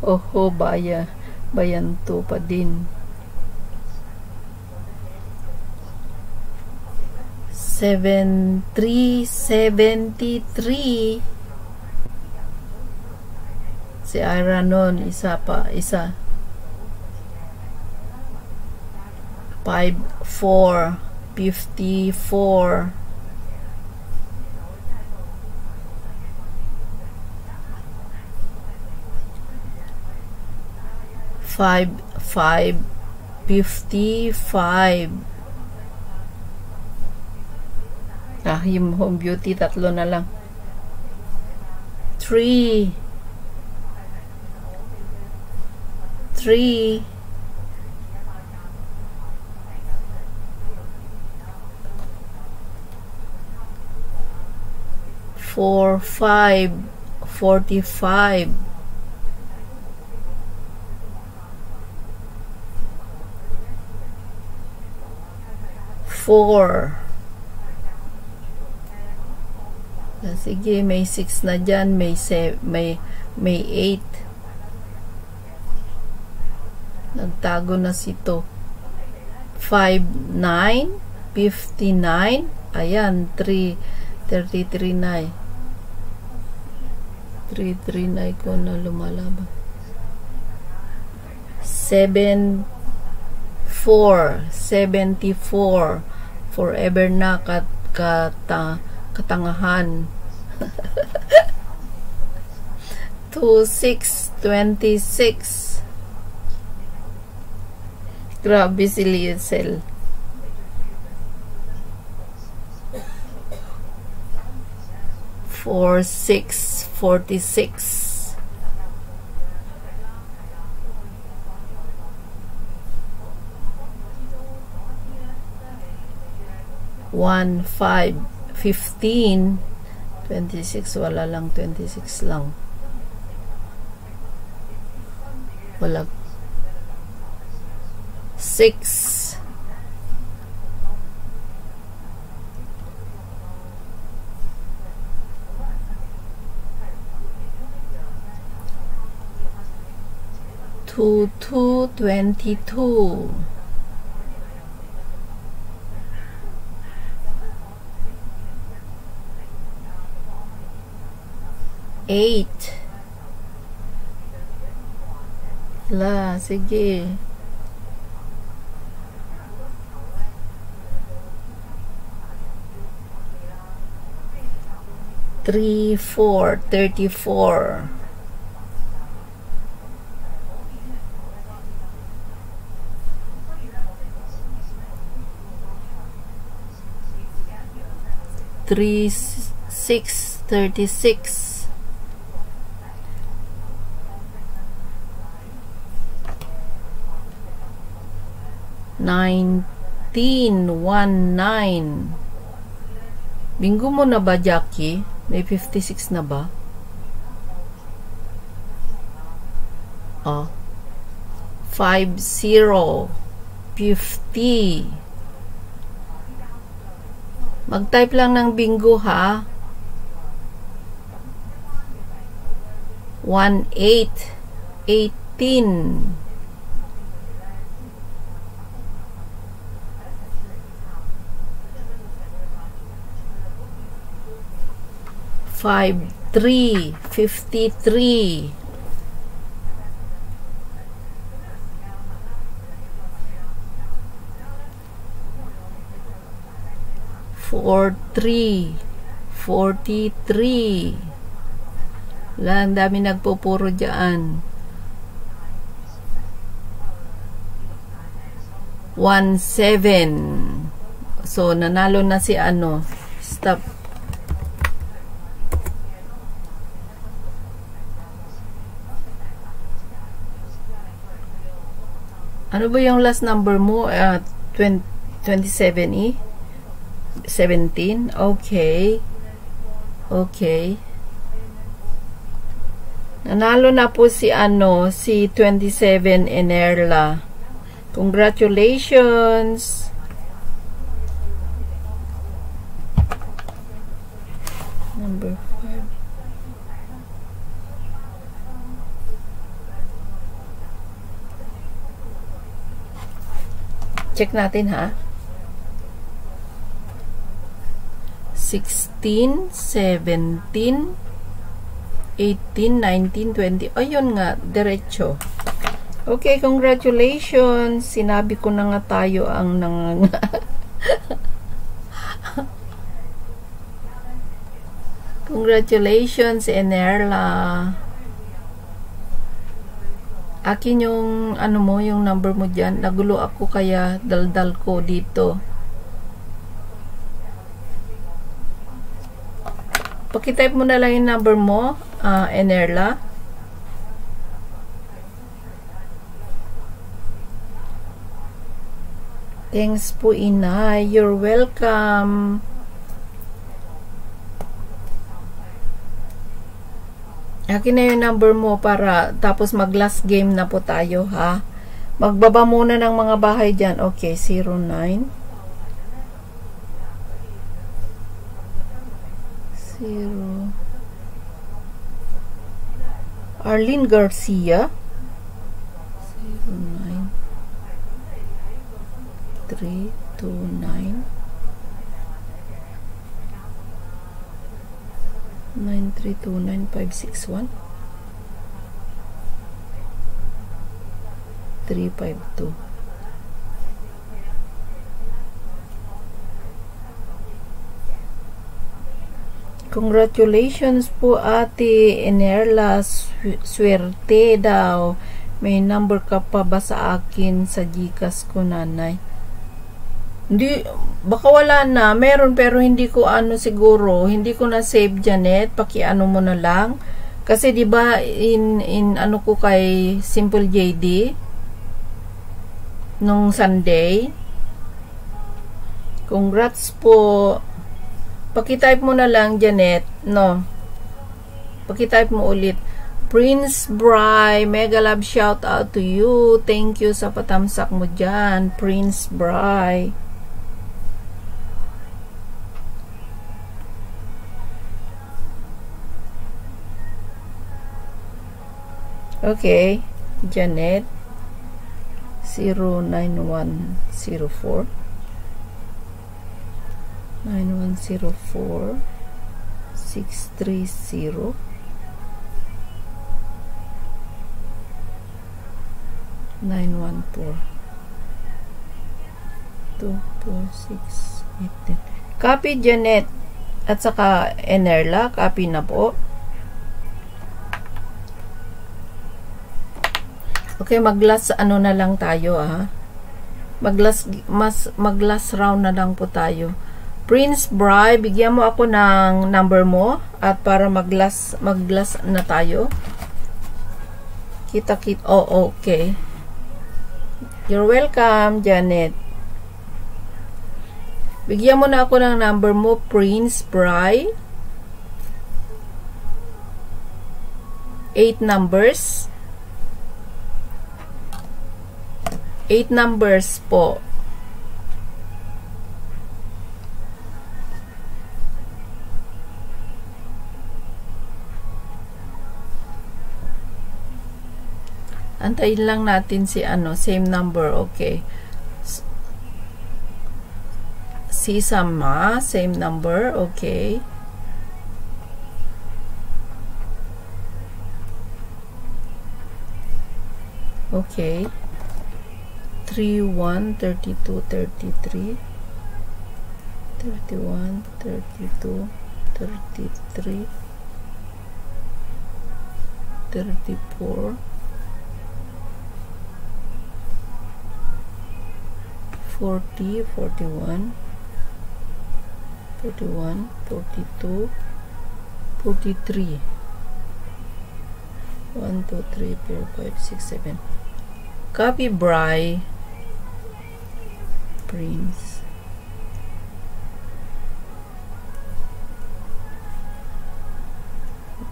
Oho baya bayan to pa din. 7373 si Ira nun isa pa isa. 5 4 54 5 5 55 ah yung home beauty tatlo na lang. Three. Three. Four five forty five four Ah, Sige, may 6 na dyan, may may may 8. Nagtago na si to. 5 9 59 ayan 3 33 na 339 ko na lumalaban 7 4 74 forever na kat kata katangahan. 2 6 26 grabe si Liesel. Four six forty six. One five fifteen. Twenty six wala lang twenty six lang. Wala. Six. Two two twenty two. Eight. La, sige. Three, four, thirty-four. Three, six, thirty-six. Nineteen, one, nine. Bingo mo na ba, Jackie? May 56 na ba? Oh. 5, 0, 50. Mag-type lang ng bingo, ha? 1, 8, 18. Five, three, fifty-three. 43 43 wala ang dami nagpupuro dyan 17 so nanalo na si ano stop ano ba yung last number mo? Uh, 20, 27 e 17 okay. Okay. Nanalo na po si ano si 27 Enerla. Congratulations! Number 5 check natin ha 16, 17, 18, 19, 20. Ayun nga, diretso. Okay, congratulations. Sinabi ko na nga tayo ang nang Congratulations, Enerla. Akin yung ano mo, yung number mo diyan. Nagulo ako kaya daldal ko dito. Pakitype mo na lang yung number mo, uh, Enerla. Thanks po, Inay. You're welcome. Akin na yung number mo para tapos mag last game na po tayo, ha? Magbaba muna ng mga bahay dyan. Okay, 09 zero. Arlene Garcia. Zero nine. Three two nine nine three two nine five six one three five two Congratulations po ate Enerla. Swerte daw. May number ka pa ba sa akin sa Gcash ko nanay? Hindi, baka wala na. Meron pero hindi ko ano siguro. Hindi ko na save Janet. Pakiano mo na lang. Kasi 'di ba in in ano ko kay Simple JD nung Sunday. Congrats po Pakitype mo na lang, Janet, no? Pakitype mo ulit. Prince Bry, mega love shout out to you. Thank you sa patamsak mo dyan, Prince Bry. Okay, Janet 09104 9104 630 914 246 Copy Janet. At saka Enerla, copy na po. Okay, mag-last ano na lang tayo ah. Mag-last mas mag-last round na lang po tayo. Prince Bry, bigyan mo ako ng number mo at para maglas maglas na tayo. Kita kit. Oh, okay. You're welcome, Janet. Bigyan mo na ako ng number mo, Prince Bry. 8 numbers. 8 numbers po. Antayin lang natin si ano, same number, okay. Si Sama, same number, okay. Okay. 3, 1, 32, 33, 31, 32, 33, 34, 40, 41, 41, 42, 43. 1, 2, 3, 4, 5, 6, 7. Copy Bry Prince.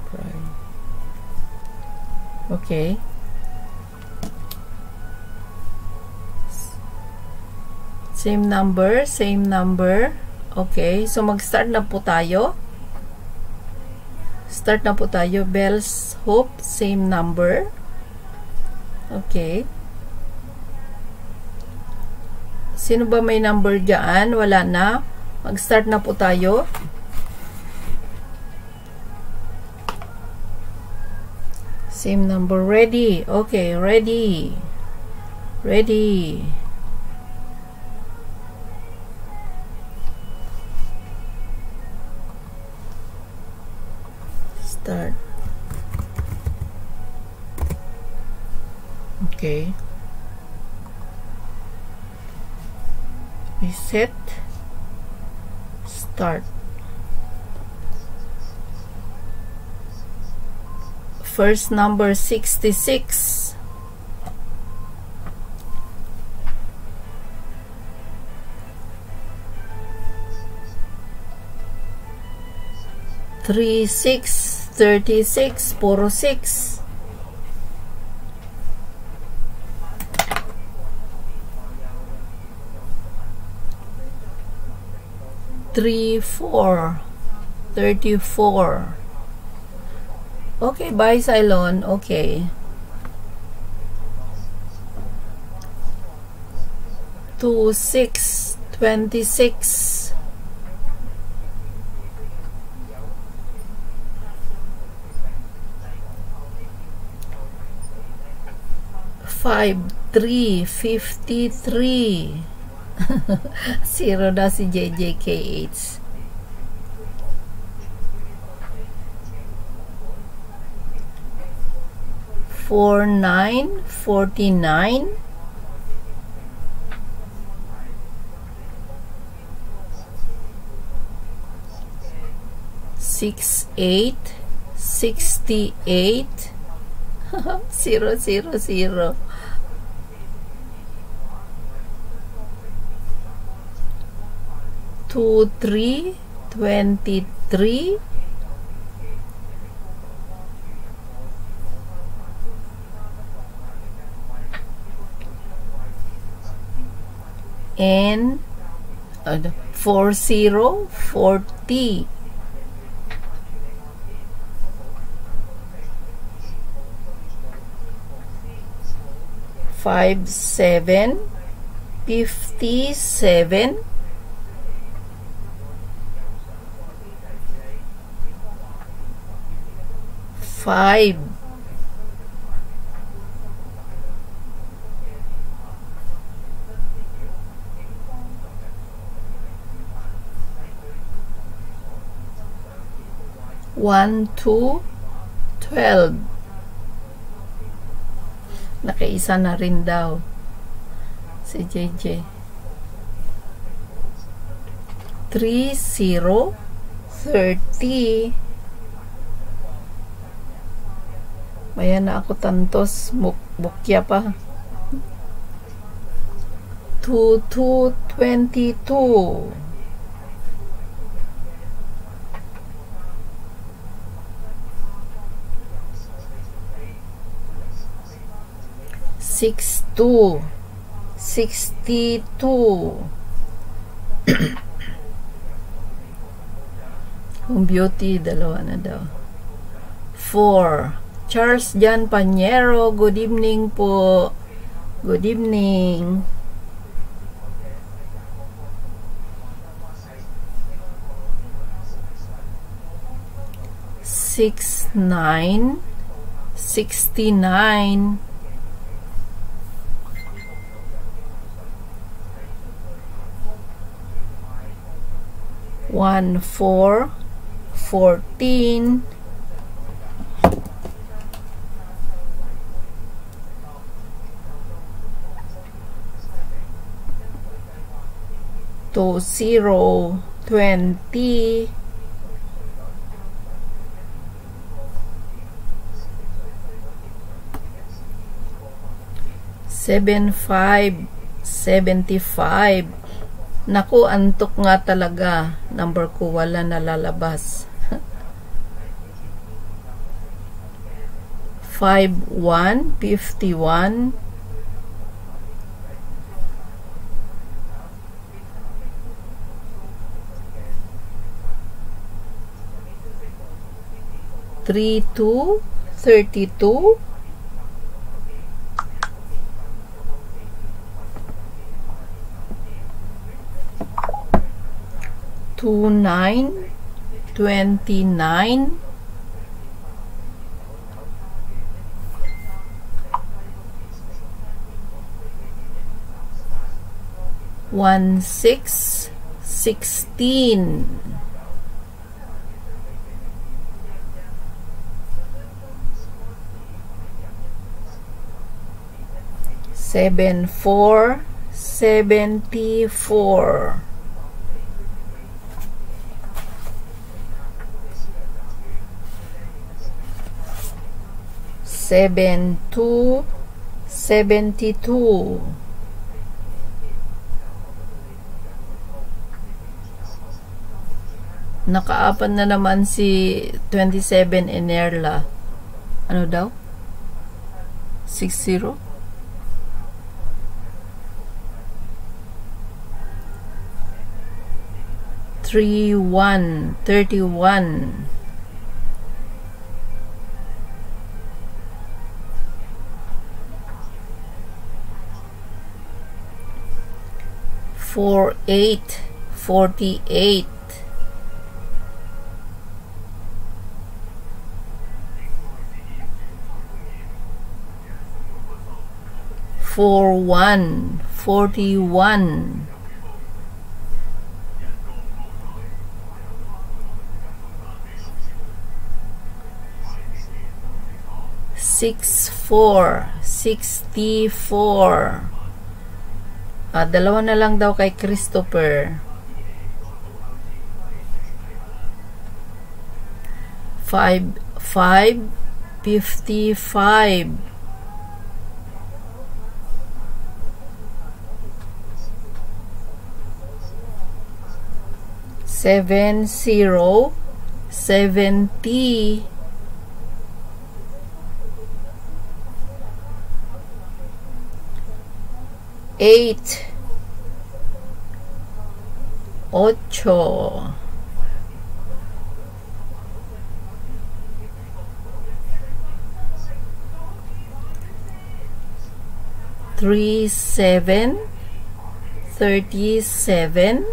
Bry. Okay. Same number, same number. Okay, so mag-start na po tayo. Start na po tayo. Bells Hope, same number. Okay. Sino ba may number dyan? Wala na. Mag-start na po tayo. Same number. Ready. Okay, ready. Ready. Start. Okay. Reset. Start. First number 66. Three, six, thirty-six, puro six. Three, four, thirty-four. Okay, bye Cylon. Okay. Two, six, twenty-six. Five, three, fifty-three. Zero na si JJKH. Four, nine, forty-nine. Six, eight, sixty-eight. Zero, zero, zero. Two, three, twenty-three. and uh, four zero forty. Five seven fifty seven. Five one, two, twelve. Nakaisa na rin daw si JJ. Three, zero, thirty. Maya na ako tantos, bukya pa. Two, two, twenty-two. six two sixty two Home Beauty dalawa na daw. Four Charles Jan Panyero good evening po. Good evening. Six nine sixty nine 1, 4, 14, to 0, 20, Seven five, seventy-five. Naku, antok nga talaga. Number ko wala na lalabas. five one, fifty-one. 3 32 two nine twenty nine one six sixteen seven four seventy four seven two seventy two nakaapan na naman si 27 Enerla ano daw? 60 three one thirty one four eight forty eight four one forty one six four sixty four Ah, dalawa na lang daw kay Christopher. Five, five, fifty-five. Seven, zero, seventy. Eight, ocho, three, seven, thirty-seven,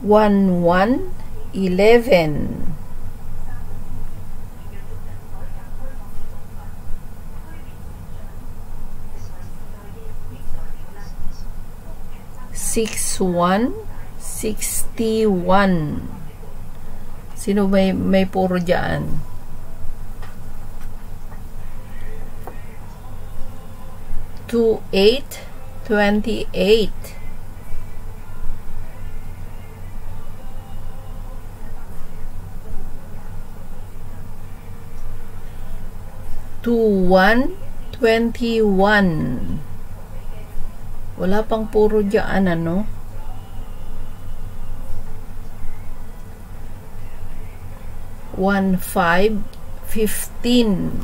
one, one, eleven. Six one sixty one sino may may puro dyan? two eight twenty eight two one twenty one wala pang puro dyan, ano? One, five, fifteen.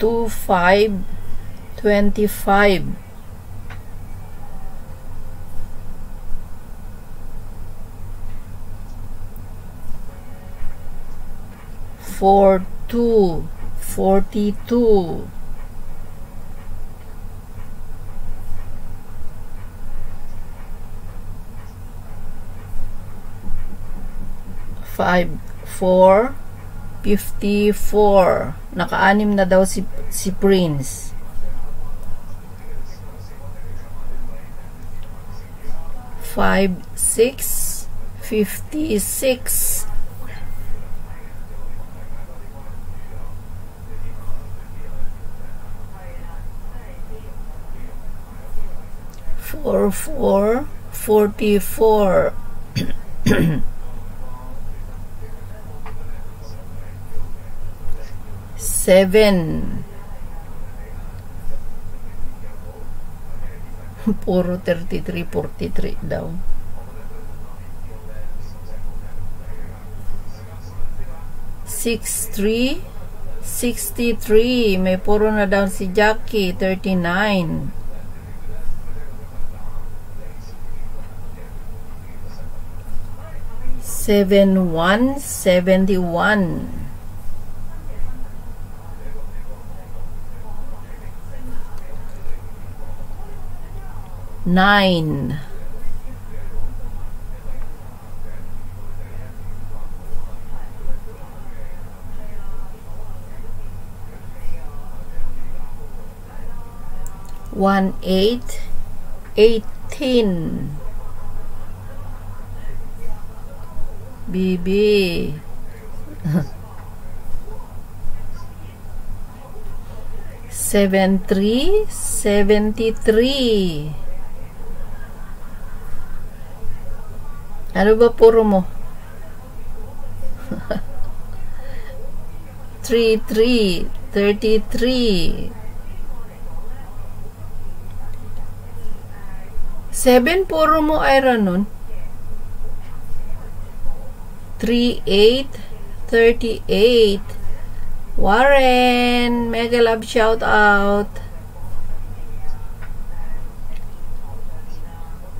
Two, five, twenty-five. Four two forty two 5, 4, 54. Nakaanim na daw si, si Prince. Five, six, fifty-six. four four forty four seven puro 33 43 daw Six three, sixty three. May puro na daw si Jackie, thirty nine. 7171 nine. One eight eighteen. Bibi. Seven three seventy three. Ano ba puro mo? 3, 3, 33. 7, puro mo Ira nun. 3, 8, 38. Warren, mega love shout out.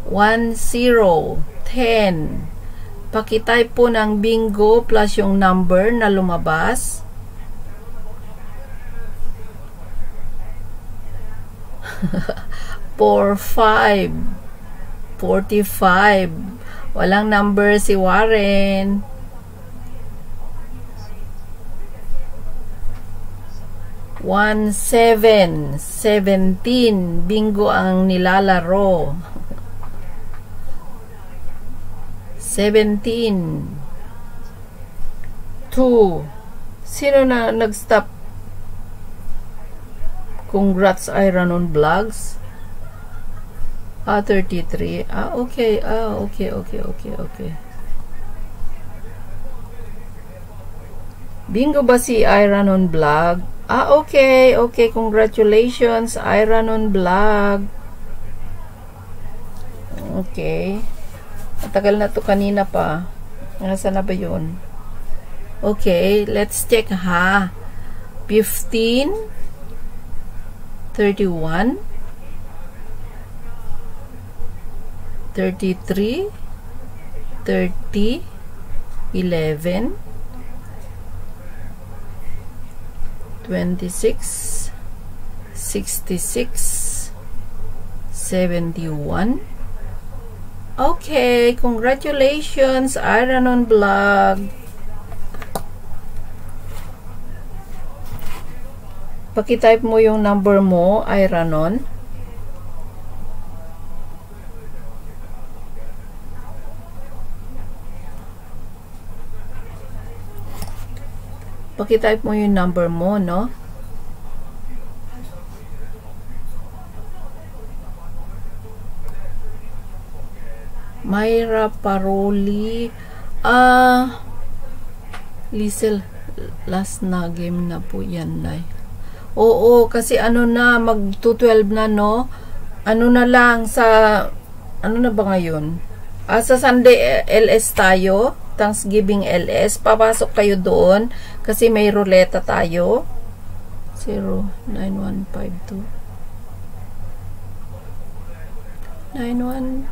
1, 0. 10. Pakitype po ng bingo plus yung number na lumabas. Four, five. Forty-five. Walang number si Warren. One, seven. Seventeen. Bingo ang nilalaro. 17 2 Sino na nag-stop? Congrats Iron on Vlogs. Ah, 33. Ah, okay. Ah, okay, okay, okay, okay. Bingo ba si Iron on Vlog? Ah, okay, okay. Congratulations, Iron on Vlog. Okay. Matagal na to kanina pa. Nasa na ba yun? Okay, let's check ha. 15 31 33 30 11 26 66 71 Okay, congratulations, Iranon Vlog. Pakitype mo yung number mo, Iranon. Pakitype mo yung number mo, no? Myra Paroli. Ah, uh, Liesel, last na game na po yan, Nay. Oo, kasi ano na, mag 12 na, no? Ano na lang sa, ano na ba ngayon? Ah, sa Sunday LS tayo, Thanksgiving LS, papasok kayo doon kasi may ruleta tayo. 09152 91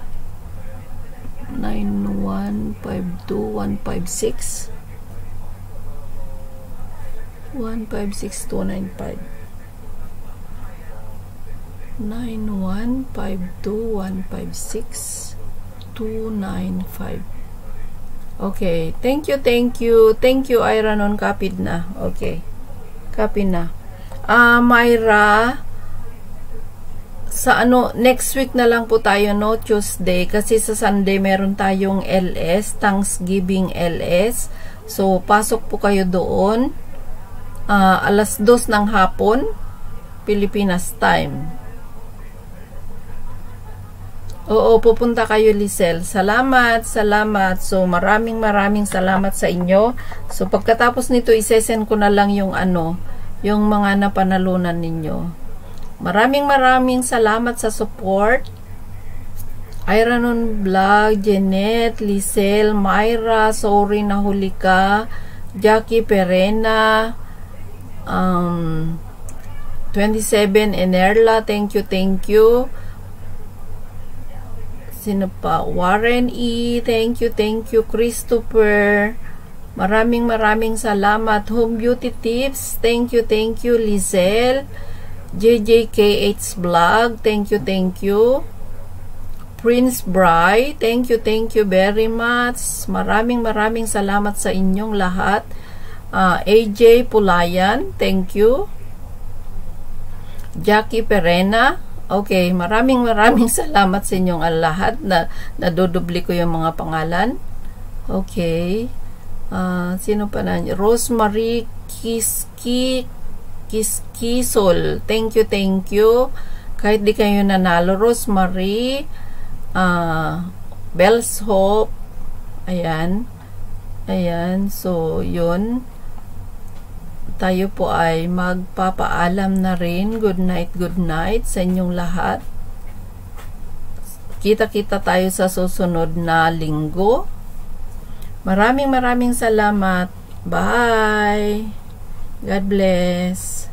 9152156 156295 9152156295 Okay. Thank you, thank you. Thank you, Ira, nun kapid na. Okay. Copy na. Ah, Myra, sa ano, next week na lang po tayo, no? Tuesday. Kasi sa Sunday, meron tayong LS, Thanksgiving LS. So, pasok po kayo doon. Ah, alas dos ng hapon, Pilipinas time. Oo, pupunta kayo, Lisel. Salamat, salamat. So, maraming maraming salamat sa inyo. So, pagkatapos nito, isesend ko na lang yung ano, yung mga napanalunan ninyo. Maraming maraming salamat sa support. Iranon Vlog, Jeanette, Lisel, Myra, sorry na huli ka, Jackie Perena, um, 27 Enerla, thank you, thank you. Sino pa? Warren E. Thank you, thank you. Christopher. Maraming maraming salamat. Home Beauty Tips. Thank you, thank you. Lizelle. JJKH Vlog. Thank you, thank you. Prince Bry. Thank you, thank you very much. Maraming maraming salamat sa inyong lahat. Uh, AJ Pulayan. Thank you. Jackie Perena. Okay, maraming maraming salamat sa inyong lahat na nadodubli ko yung mga pangalan. Okay. Uh, sino pa na? Rosemary Kiski Kiskisol. Thank you, thank you. Kahit di kayo nanalo, Rosemary uh, Bells Hope. Ayan. Ayan. So, yun tayo po ay magpapaalam na rin. Good night, good night sa inyong lahat. Kita-kita tayo sa susunod na linggo. Maraming maraming salamat. Bye! God bless!